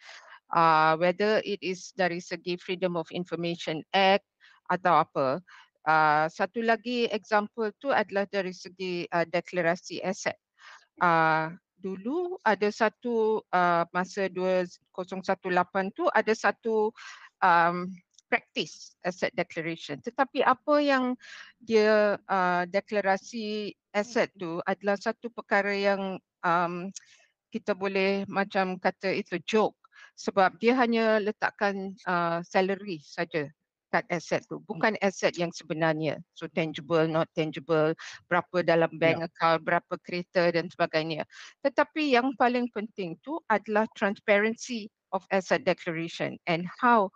Uh, whether it is dari segi Freedom of Information Act atau apa. Uh, satu lagi example tu adalah dari segi uh, deklarasi aset. Uh, dulu ada satu uh, masa 2018 tu ada satu um, practice asset declaration. Tetapi apa yang dia uh, deklarasi asset tu adalah satu perkara yang um, kita boleh macam kata itu joke sebab dia hanya letakkan uh, salary saja kat aset tu. Bukan aset yang sebenarnya. So tangible not tangible berapa dalam bank yeah. account berapa kereta dan sebagainya. Tetapi yang paling penting tu adalah transparency of asset declaration and how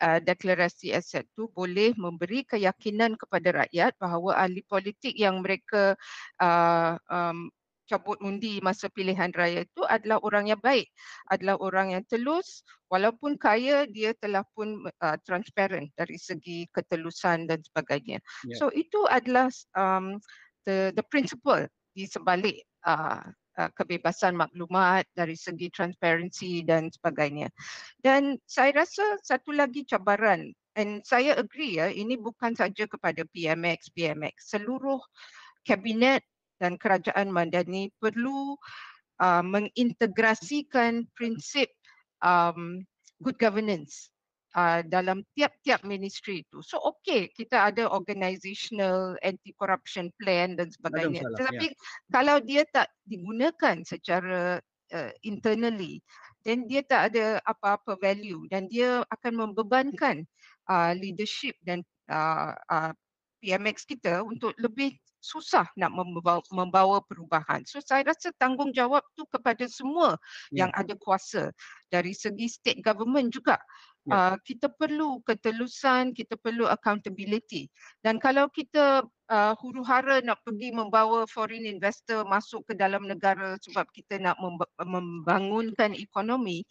uh, deklarasi aset tu boleh memberi keyakinan kepada rakyat bahawa ahli politik yang mereka uh, um, cabut undi masa pilihan raya itu adalah orang yang baik, adalah orang yang telus walaupun kaya dia telah pun uh, transparent dari segi ketelusan dan sebagainya. Yeah. So itu adalah um, the the principle di sebalik uh, uh, kebebasan maklumat dari segi transparansi dan sebagainya. Dan saya rasa satu lagi cabaran and saya agree ya ini bukan saja kepada PMX PMX seluruh kabinet dan kerajaan madani perlu uh, mengintegrasikan prinsip um, good governance uh, dalam tiap-tiap ministry itu. So okay, kita ada organizational anti-corruption plan dan sebagainya. Salah, Tetapi ya. kalau dia tak digunakan secara uh, internally, then dia tak ada apa-apa value dan dia akan membebankan uh, leadership dan uh, uh, PMX kita untuk lebih susah nak membawa, membawa perubahan. So saya rasa tanggungjawab tu kepada semua yeah. yang ada kuasa dari segi state government juga. Yeah. Uh, kita perlu ketelusan, kita perlu accountability. Dan kalau kita uh, huru-hara nak pergi membawa foreign investor masuk ke dalam negara sebab kita nak membangunkan ekonomi,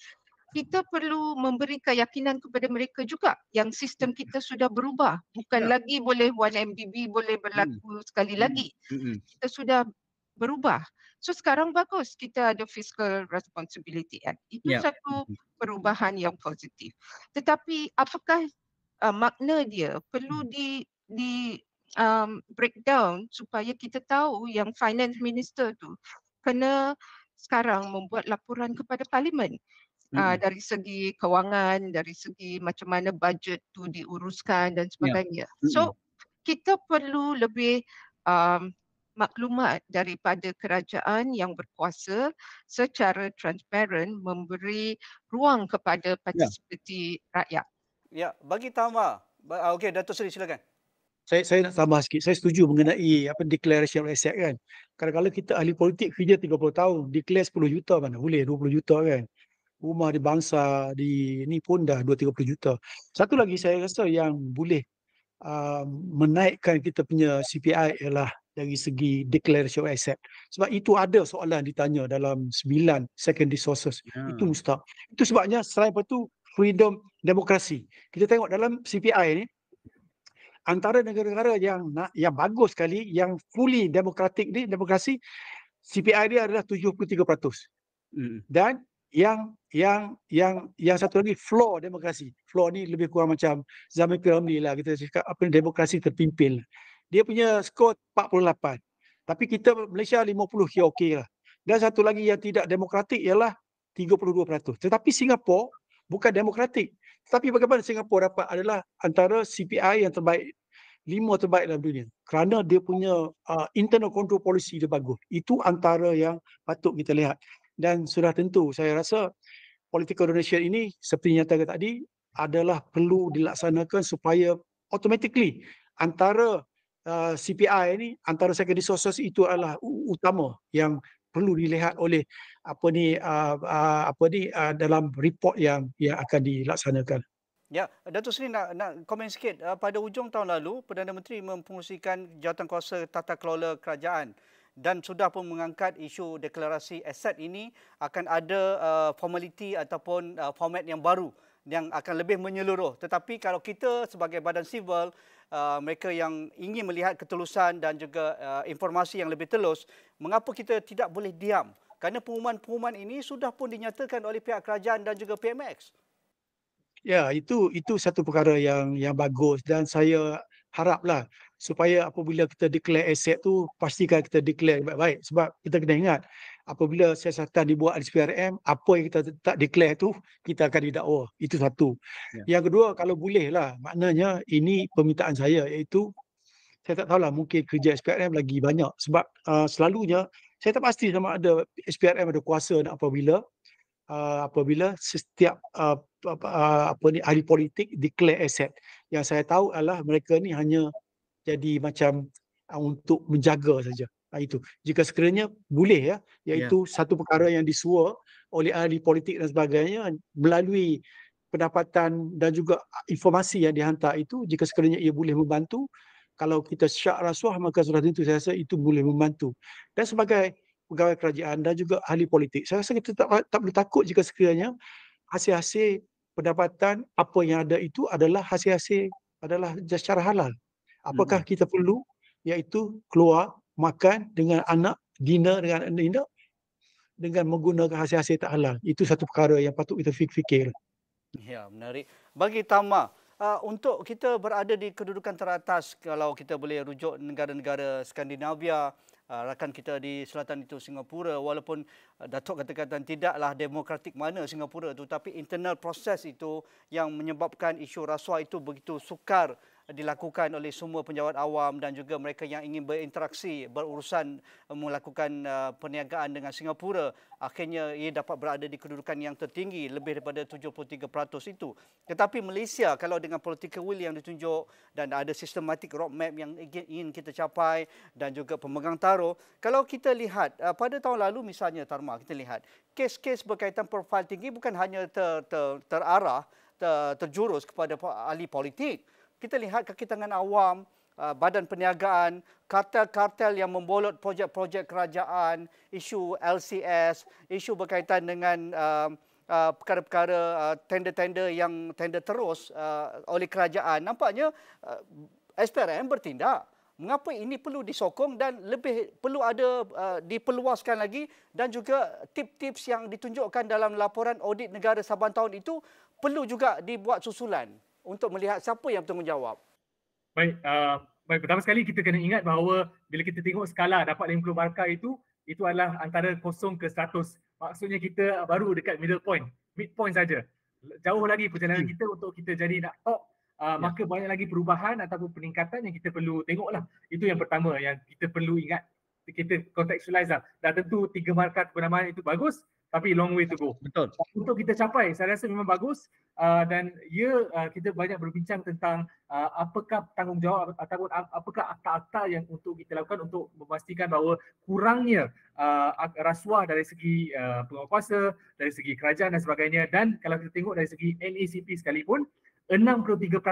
kita perlu memberi keyakinan kepada mereka juga yang sistem kita sudah berubah. Bukan ya. lagi boleh 1MDB boleh berlaku hmm. sekali hmm. lagi. Hmm. Kita sudah berubah. So sekarang bagus kita ada Fiscal Responsibility Act. Itu ya. satu hmm. perubahan yang positif. Tetapi apakah uh, makna dia perlu hmm. di di um, breakdown supaya kita tahu yang finance minister tu kena sekarang membuat laporan kepada parlimen uh, dari segi kewangan, dari segi macam mana bajet tu diuruskan dan ya. sebagainya. Yeah. So kita perlu lebih um, maklumat daripada kerajaan yang berkuasa secara transparent memberi ruang kepada ya. partisipasi yeah. rakyat. Ya, bagi Tama. Ah, okey, Datuk Seri silakan. Saya saya nak tambah sikit. Saya setuju mengenai apa declaration of asset kan. Kadang-kadang kita ahli politik kerja 30 tahun, declare 10 juta mana boleh 20 juta kan rumah di bangsa di ni pun dah 2 30 juta. Satu lagi saya rasa yang boleh uh, menaikkan kita punya CPI ialah dari segi declaration of asset. Sebab itu ada soalan ditanya dalam sembilan secondary sources. Yeah. Itu mustahak. Itu sebabnya selain itu freedom demokrasi. Kita tengok dalam CPI ni antara negara-negara yang nak yang bagus sekali yang fully demokratik ni demokrasi CPI dia adalah 73%. Mm. Dan yang yang yang yang satu lagi floor demokrasi. Floor ni lebih kurang macam zaman piramid lah kita cakap apa ni demokrasi terpimpin. Dia punya skor 48. Tapi kita Malaysia 50 kira okey lah. Dan satu lagi yang tidak demokratik ialah 32%. Tetapi Singapura bukan demokratik. Tetapi bagaimana Singapura dapat adalah antara CPI yang terbaik lima terbaik dalam dunia kerana dia punya uh, internal control policy dia bagus. Itu antara yang patut kita lihat. Dan sudah tentu saya rasa political donation ini seperti yang tadi adalah perlu dilaksanakan supaya automatically antara uh, CPI ini antara secondary sources itu adalah utama yang perlu dilihat oleh apa ni uh, uh, apa ni uh, dalam report yang yang akan dilaksanakan. Ya, Datuk Seri nak, nak komen sikit. Uh, pada hujung tahun lalu, Perdana Menteri mempengusikan jawatan kuasa tata kelola kerajaan dan sudah pun mengangkat isu deklarasi aset ini akan ada uh, formaliti ataupun uh, format yang baru yang akan lebih menyeluruh. Tetapi kalau kita sebagai badan sivil, uh, mereka yang ingin melihat ketulusan dan juga uh, informasi yang lebih telus, mengapa kita tidak boleh diam? Kerana pengumuman-pengumuman ini sudah pun dinyatakan oleh pihak kerajaan dan juga PMX. Ya, itu itu satu perkara yang yang bagus dan saya haraplah supaya apabila kita declare aset tu pastikan kita declare baik-baik sebab kita kena ingat apabila siasatan dibuat di SPRM apa yang kita tak declare tu kita akan didakwa itu satu ya. yang kedua kalau boleh lah maknanya ini permintaan saya iaitu saya tak tahulah mungkin kerja SPRM lagi banyak sebab uh, selalunya saya tak pasti sama ada SPRM ada kuasa nak apabila uh, apabila setiap uh, uh, apa ni ahli politik declare asset. Yang saya tahu adalah mereka ni hanya jadi macam uh, untuk menjaga saja. Uh, itu. Jika sekiranya boleh ya, iaitu yeah. satu perkara yang disua oleh ahli politik dan sebagainya melalui pendapatan dan juga informasi yang dihantar itu jika sekiranya ia boleh membantu kalau kita syak rasuah maka sudah tentu saya rasa itu boleh membantu dan sebagai pegawai kerajaan dan juga ahli politik. Saya rasa kita tak, tak perlu takut jika sekiranya hasil-hasil pendapatan apa yang ada itu adalah hasil-hasil adalah secara halal. Apakah hmm. kita perlu iaitu keluar makan dengan anak, dinner dengan anak dengan menggunakan hasil-hasil tak halal. Itu satu perkara yang patut kita fikir. Ya, menarik. Bagi Tama, uh, untuk kita berada di kedudukan teratas kalau kita boleh rujuk negara-negara Skandinavia, uh, rakan kita di selatan itu Singapura walaupun uh, Datuk kata-kata tidaklah demokratik mana Singapura itu tapi internal proses itu yang menyebabkan isu rasuah itu begitu sukar dilakukan oleh semua penjawat awam dan juga mereka yang ingin berinteraksi berurusan uh, melakukan uh, perniagaan dengan Singapura. Akhirnya ia dapat berada di kedudukan yang tertinggi lebih daripada 73% itu. Tetapi Malaysia kalau dengan political will yang ditunjuk dan ada sistematik roadmap yang ingin kita capai dan juga pemegang taruh kalau kita lihat uh, pada tahun lalu misalnya Tarma kita lihat kes-kes berkaitan profil tinggi bukan hanya ter, ter, terarah ter, terjurus kepada ahli politik kita lihat kaki tangan awam, uh, badan perniagaan, kartel-kartel yang membolot projek-projek kerajaan, isu LCS, isu berkaitan dengan uh, uh, perkara-perkara tender-tender yang tender terus oleh kerajaan. Nampaknya SPRM bertindak. Mengapa ini perlu disokong dan lebih perlu ada uh, diperluaskan lagi dan juga tips-tips yang ditunjukkan dalam laporan audit negara saban tahun itu perlu juga dibuat susulan untuk melihat siapa yang bertanggungjawab. Baik, uh, baik pertama sekali kita kena ingat bahawa bila kita tengok skala dapat 50 markah itu itu adalah antara kosong ke 100. Maksudnya kita baru dekat middle point, mid point saja. Jauh lagi perjalanan hmm. kita untuk kita jadi nak top uh, ya. maka banyak lagi perubahan ataupun peningkatan yang kita perlu tengoklah. Itu yang pertama yang kita perlu ingat kita contextualize lah. Dan tentu tiga markah kebenaran itu bagus tapi long way to go. Betul. Untuk kita capai, saya rasa memang bagus uh, dan ya uh, kita banyak berbincang tentang uh, apakah tanggungjawab ataupun apakah akta-akta yang untuk kita lakukan untuk memastikan bahawa kurangnya uh, rasuah dari segi uh, penguasa, dari segi kerajaan dan sebagainya dan kalau kita tengok dari segi NACP sekalipun 63%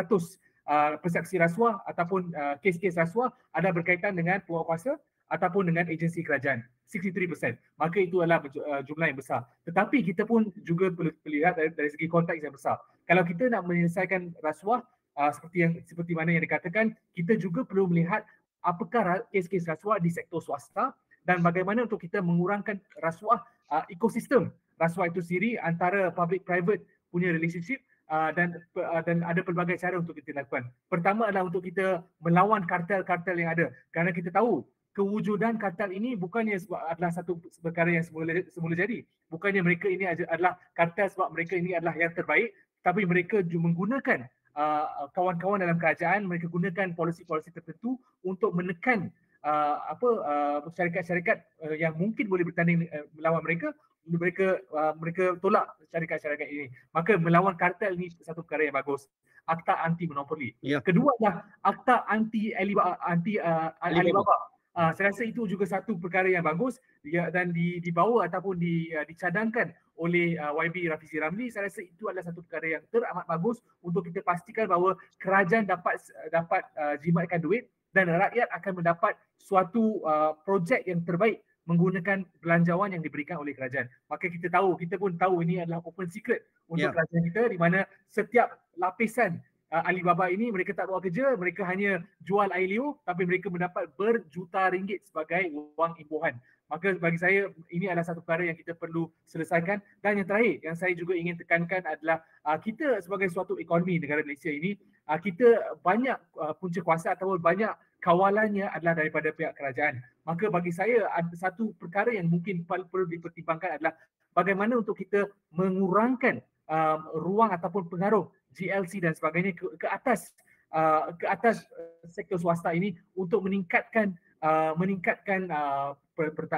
uh, persepsi rasuah ataupun uh, kes-kes rasuah adalah berkaitan dengan penguatkuasa ataupun dengan agensi kerajaan. 63%. Maka itu adalah uh, jumlah yang besar. Tetapi kita pun juga perlu lihat dari, dari segi konteks yang besar. Kalau kita nak menyelesaikan rasuah uh, seperti yang seperti mana yang dikatakan, kita juga perlu melihat apakah kes-kes rasuah di sektor swasta dan bagaimana untuk kita mengurangkan rasuah uh, ekosistem rasuah itu sendiri antara public private punya relationship uh, dan uh, dan ada pelbagai cara untuk kita lakukan. Pertama adalah untuk kita melawan kartel-kartel yang ada kerana kita tahu kewujudan kartel ini bukannya sebab adalah satu perkara yang semula semula jadi. Bukannya mereka ini adalah kartel sebab mereka ini adalah yang terbaik, tapi mereka juga menggunakan uh, kawan-kawan dalam kerajaan, mereka gunakan polisi-polisi tertentu untuk menekan uh, apa uh, syarikat-syarikat uh, yang mungkin boleh bertanding uh, melawan mereka mereka uh, mereka tolak syarikat-syarikat ini. Maka melawan kartel ini satu perkara yang bagus. Akta anti monopoli. Ya. Kedua adalah akta anti Alibaba anti uh, Alibaba. Uh, saya rasa itu juga satu perkara yang bagus ya, dan di, dibawa ataupun di, uh, dicadangkan oleh uh, YB Rafizi Ramli. Saya rasa itu adalah satu perkara yang teramat bagus untuk kita pastikan bahawa kerajaan dapat dapat uh, jimatkan duit dan rakyat akan mendapat suatu uh, projek yang terbaik menggunakan belanjawan yang diberikan oleh kerajaan. Maka kita tahu, kita pun tahu ini adalah open secret untuk yeah. kerajaan kita di mana setiap lapisan uh, Alibaba ini mereka tak buat kerja, mereka hanya jual liu tapi mereka mendapat berjuta ringgit sebagai wang imbuhan. Maka bagi saya ini adalah satu perkara yang kita perlu selesaikan dan yang terakhir yang saya juga ingin tekankan adalah uh, kita sebagai suatu ekonomi negara Malaysia ini uh, kita banyak uh, punca kuasa ataupun banyak kawalannya adalah daripada pihak kerajaan. Maka bagi saya satu perkara yang mungkin perlu dipertimbangkan adalah bagaimana untuk kita mengurangkan um, ruang ataupun pengaruh GLC dan sebagainya ke, ke atas uh, ke atas uh, sektor swasta ini untuk meningkatkan uh, meningkatkan uh,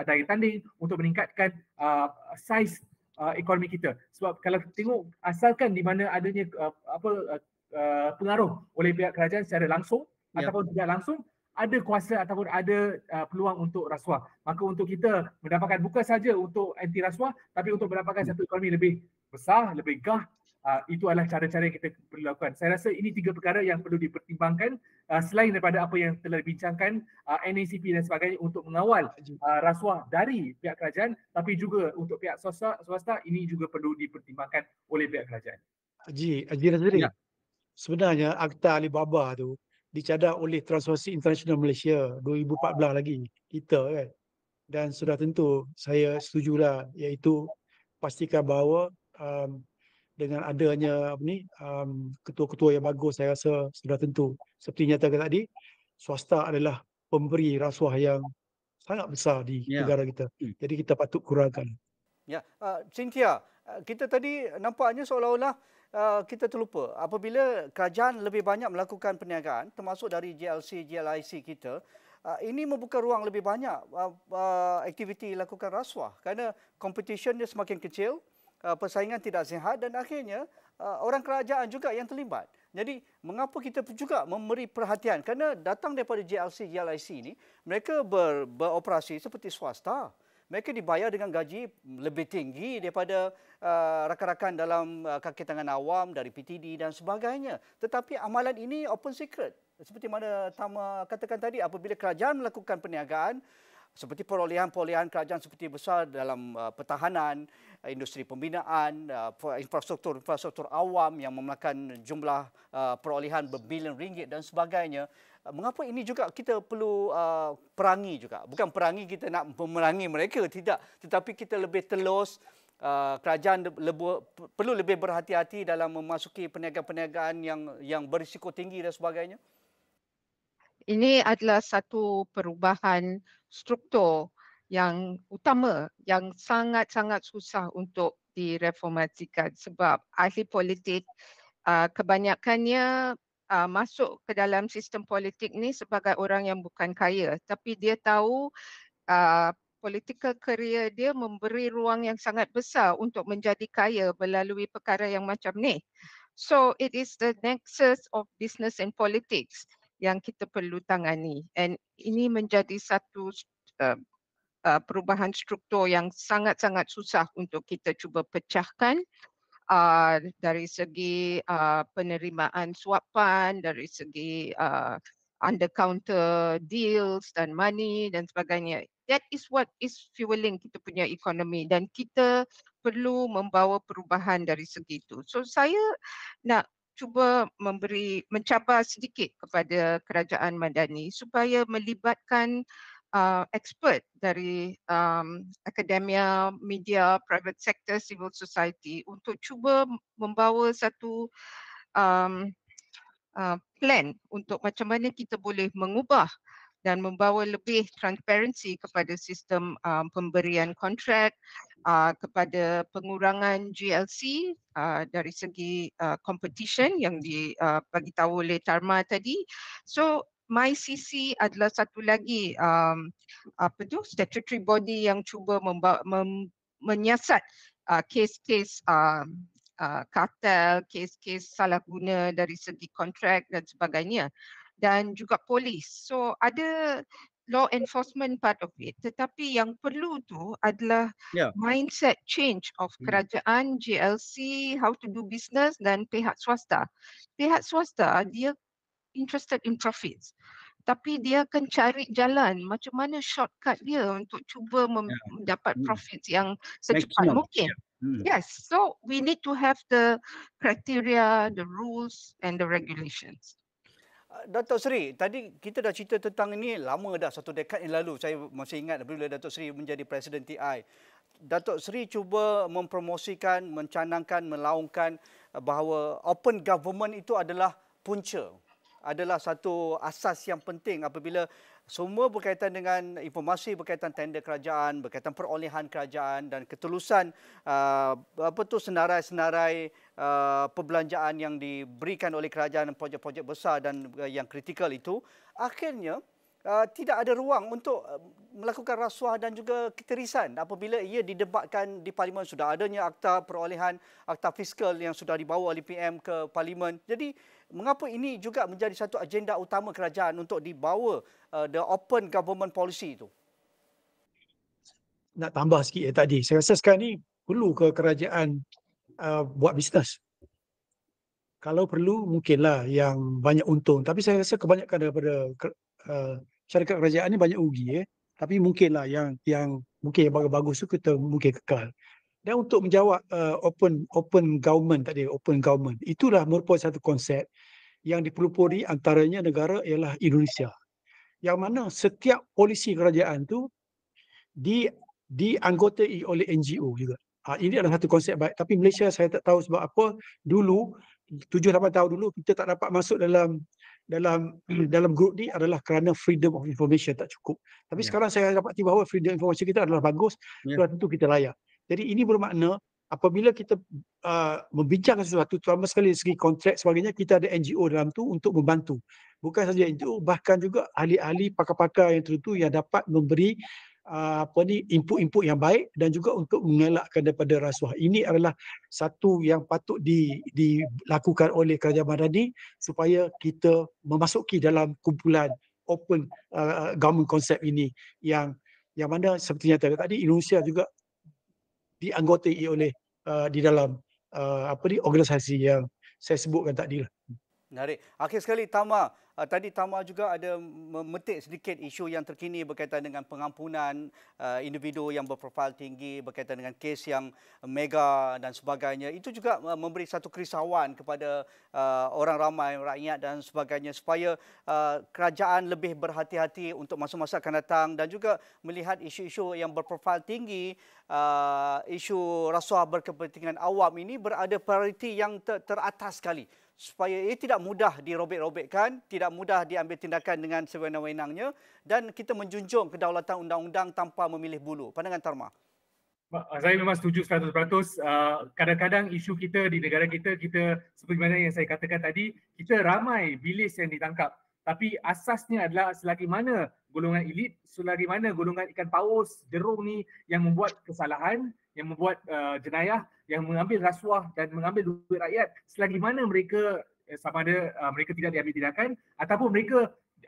daya tanding untuk meningkatkan uh, saiz uh, ekonomi kita sebab kalau tengok asalkan di mana adanya uh, apa uh, uh, pengaruh oleh pihak kerajaan secara langsung yeah. ataupun tidak langsung ada kuasa ataupun ada uh, peluang untuk rasuah. Maka untuk kita mendapatkan bukan saja untuk anti rasuah tapi untuk mendapatkan satu ekonomi lebih besar, lebih gah Uh, itu adalah cara-cara yang kita perlu lakukan. Saya rasa ini tiga perkara yang perlu dipertimbangkan uh, selain daripada apa yang telah dibincangkan uh, NACP dan sebagainya untuk mengawal uh, rasuah dari pihak kerajaan tapi juga untuk pihak swasta, swasta ini juga perlu dipertimbangkan oleh pihak kerajaan. Haji, Haji Razali, ya. sebenarnya Akta Alibaba tu dicadang oleh Transformasi Internasional Malaysia 2014 lagi kita kan dan sudah tentu saya setujulah iaitu pastikan bahawa um, dengan adanya apa ni um, ketua-ketua yang bagus saya rasa sudah tentu seperti nyatakan tadi swasta adalah pemberi rasuah yang sangat besar di ya. negara kita. Hmm. Jadi kita patut kurangkan. Ya, uh, Cynthia, uh, kita tadi nampaknya seolah-olah uh, kita terlupa apabila kerajaan lebih banyak melakukan perniagaan termasuk dari GLC, GLIC kita uh, ini membuka ruang lebih banyak uh, uh, aktiviti lakukan rasuah kerana competition dia semakin kecil persaingan tidak sihat dan akhirnya uh, orang kerajaan juga yang terlibat. Jadi mengapa kita juga memberi perhatian kerana datang daripada JLC JLIC ini mereka ber, beroperasi seperti swasta. Mereka dibayar dengan gaji lebih tinggi daripada uh, rakan-rakan dalam uh, kaki tangan awam dari PTD dan sebagainya. Tetapi amalan ini open secret. Seperti mana Tama katakan tadi apabila kerajaan melakukan perniagaan seperti perolehan-perolehan kerajaan seperti besar dalam uh, pertahanan, uh, industri pembinaan, uh, infrastruktur-infrastruktur awam yang memakan jumlah uh, perolehan berbilion ringgit dan sebagainya. Uh, mengapa ini juga kita perlu uh, perangi juga? Bukan perangi kita nak memerangi mereka, tidak. Tetapi kita lebih telus Uh, kerajaan lebih, perlu lebih berhati-hati dalam memasuki perniagaan-perniagaan yang yang berisiko tinggi dan sebagainya? Ini adalah satu perubahan struktur yang utama yang sangat-sangat susah untuk direformasikan sebab ahli politik uh, kebanyakannya uh, masuk ke dalam sistem politik ni sebagai orang yang bukan kaya tapi dia tahu uh, political career dia memberi ruang yang sangat besar untuk menjadi kaya melalui perkara yang macam ni. So it is the nexus of business and politics yang kita perlu tangani and ini menjadi satu uh, uh, perubahan struktur yang sangat-sangat susah untuk kita cuba pecahkan uh, dari segi uh, penerimaan suapan, dari segi uh, under counter deals dan money dan sebagainya. That is what is fueling kita punya ekonomi dan kita perlu membawa perubahan dari segi itu. So saya nak cuba memberi mencabar sedikit kepada kerajaan Madani supaya melibatkan uh, expert dari um, akademia, media, private sector, civil society untuk cuba membawa satu um, uh, plan untuk macam mana kita boleh mengubah dan membawa lebih transparansi kepada sistem um, pemberian kontrak uh, kepada pengurangan GLC uh, dari segi uh, competition yang dibagi uh, tahu oleh Tarma tadi. So MyCC adalah satu lagi um, apa tu statutory body yang cuba memba- mem- menyiasat uh, kes-kes uh, uh, kartel, kes-kes salah guna dari segi kontrak dan sebagainya dan juga polis. So ada law enforcement part of it tetapi yang perlu tu adalah yeah. mindset change of hmm. kerajaan GLC how to do business dan pihak swasta pihak swasta dia interested in profits tapi dia akan cari jalan macam mana shortcut dia untuk cuba mem- yeah. mendapat hmm. profits yang secepat mungkin yeah. Hmm. Yes, so we need to have the criteria, the rules and the regulations. Datuk Seri, tadi kita dah cerita tentang ini lama dah, satu dekad yang lalu. Saya masih ingat bila Datuk Seri menjadi Presiden TI. Datuk Seri cuba mempromosikan, mencanangkan, melaungkan bahawa open government itu adalah punca. Adalah satu asas yang penting apabila semua berkaitan dengan informasi berkaitan tender kerajaan, berkaitan perolehan kerajaan dan ketulusan uh, apa tu senarai-senarai uh, perbelanjaan yang diberikan oleh kerajaan projek-projek besar dan uh, yang kritikal itu akhirnya uh, tidak ada ruang untuk uh, melakukan rasuah dan juga ketirisan apabila ia didebatkan di parlimen sudah adanya akta perolehan akta fiskal yang sudah dibawa oleh PM ke parlimen. Jadi mengapa ini juga menjadi satu agenda utama kerajaan untuk dibawa uh, the open government policy itu? Nak tambah sikit ya tadi. Saya rasa sekarang ni perlu ke kerajaan uh, buat bisnes. Kalau perlu mungkinlah yang banyak untung. Tapi saya rasa kebanyakan daripada uh, syarikat kerajaan ni banyak rugi. Eh. Tapi mungkinlah yang yang mungkin yang bagus-bagus tu kita mungkin kekal. Dan untuk menjawab uh, open open government tadi, open government, itulah merupakan satu konsep yang dipelopori antaranya negara ialah Indonesia. Yang mana setiap polisi kerajaan tu di dianggotai oleh NGO juga. Ha, ini adalah satu konsep baik. Tapi Malaysia saya tak tahu sebab apa. Dulu, 7-8 tahun dulu kita tak dapat masuk dalam dalam dalam grup ni adalah kerana freedom of information tak cukup. Tapi yeah. sekarang saya dapat bahawa freedom information kita adalah bagus. Yeah. Tentu kita layak. Jadi ini bermakna apabila kita uh, membincangkan sesuatu terutama sekali dari segi kontrak sebagainya kita ada NGO dalam tu untuk membantu. Bukan saja NGO bahkan juga ahli-ahli pakar-pakar yang tertentu yang dapat memberi apa ni input-input yang baik dan juga untuk mengelakkan daripada rasuah. Ini adalah satu yang patut di, dilakukan oleh kerajaan Madani supaya kita memasuki dalam kumpulan open uh, government concept ini yang yang mana seperti yang tadi Indonesia juga dianggotai oleh uh, di dalam uh, apa ni organisasi yang saya sebutkan tadi lah. Menarik. Akhir sekali Tama, uh, tadi Tama juga ada memetik sedikit isu yang terkini berkaitan dengan pengampunan uh, individu yang berprofil tinggi berkaitan dengan kes yang mega dan sebagainya. Itu juga uh, memberi satu kerisauan kepada orang ramai rakyat dan sebagainya supaya kerajaan lebih berhati-hati untuk masa-masa akan datang dan juga melihat isu-isu yang berprofil tinggi isu rasuah berkepentingan awam ini berada prioriti yang ter- teratas sekali supaya ia tidak mudah dirobek-robekkan, tidak mudah diambil tindakan dengan sewenang-wenangnya dan kita menjunjung kedaulatan undang-undang tanpa memilih bulu. Pandangan Tarma. Saya memang setuju 100%. Uh, kadang-kadang isu kita di negara kita, kita seperti mana yang saya katakan tadi, kita ramai bilis yang ditangkap. Tapi asasnya adalah selagi mana golongan elit, selagi mana golongan ikan paus, jerung ni yang membuat kesalahan, yang membuat uh, jenayah, yang mengambil rasuah dan mengambil duit rakyat, selagi mana mereka eh, sama ada uh, mereka tidak diambil tindakan ataupun mereka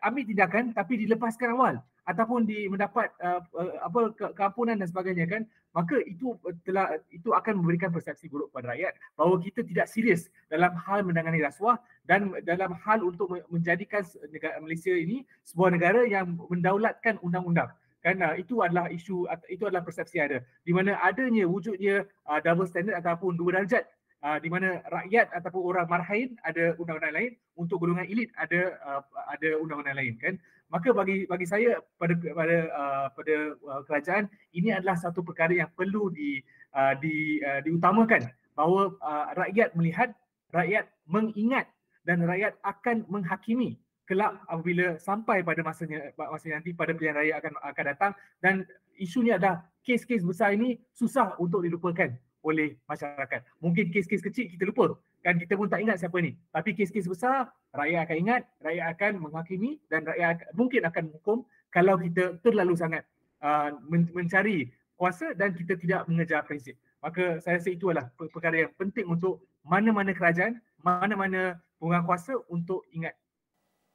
ambil tindakan tapi dilepaskan awal ataupun di mendapat uh, uh, apa ke, keampunan dan sebagainya kan? Maka itu telah itu akan memberikan persepsi buruk kepada rakyat bahawa kita tidak serius dalam hal menangani rasuah dan dalam hal untuk menjadikan negara Malaysia ini sebuah negara yang mendaulatkan undang-undang kan uh, itu adalah isu itu adalah persepsi ada. Di mana adanya wujudnya uh, double standard ataupun dua darjat uh, di mana rakyat ataupun orang marhain ada undang-undang lain untuk golongan elit ada uh, ada undang-undang lain kan? Maka bagi bagi saya pada pada uh, pada uh, kerajaan ini adalah satu perkara yang perlu di uh, di uh, diutamakan bahawa uh, rakyat melihat rakyat mengingat dan rakyat akan menghakimi kelak apabila sampai pada masanya masa nanti pada pilihan raya akan akan datang dan isunya adalah kes-kes besar ini susah untuk dilupakan oleh masyarakat. Mungkin kes-kes kecil kita lupa. Kan kita pun tak ingat siapa ni. Tapi kes-kes besar, rakyat akan ingat, rakyat akan menghakimi dan rakyat mungkin akan menghukum kalau kita terlalu sangat uh, men- mencari kuasa dan kita tidak mengejar prinsip. Maka saya rasa itu adalah perkara yang penting untuk mana-mana kerajaan, mana-mana pengurangan kuasa untuk ingat.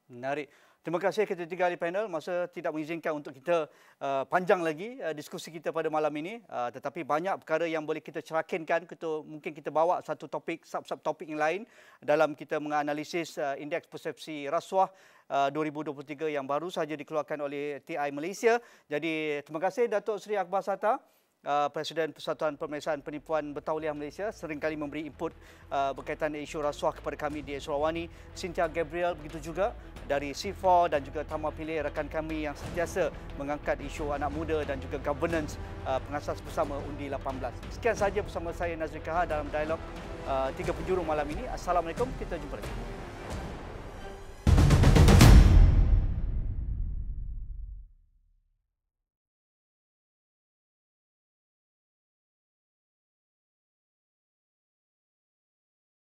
Menarik. Terima kasih kepada tiga ahli panel. Masa tidak mengizinkan untuk kita uh, panjang lagi uh, diskusi kita pada malam ini. Uh, tetapi banyak perkara yang boleh kita cerakinkan. Kita, mungkin kita bawa satu topik, sub-sub topik yang lain dalam kita menganalisis uh, indeks persepsi rasuah uh, 2023 yang baru saja dikeluarkan oleh TI Malaysia. Jadi terima kasih Datuk Seri Akbar Sata. Uh, Presiden Persatuan Pemeriksaan Penipuan Bertauliah Malaysia seringkali memberi input uh, berkaitan isu rasuah kepada kami di Surawani. Cynthia Gabriel begitu juga dari C4 dan juga Tama Pilih rakan kami yang sentiasa mengangkat isu anak muda dan juga governance uh, pengasas bersama Undi 18. Sekian saja bersama saya Nazri Kahar dalam dialog tiga penjuru malam ini. Assalamualaikum, kita jumpa lagi.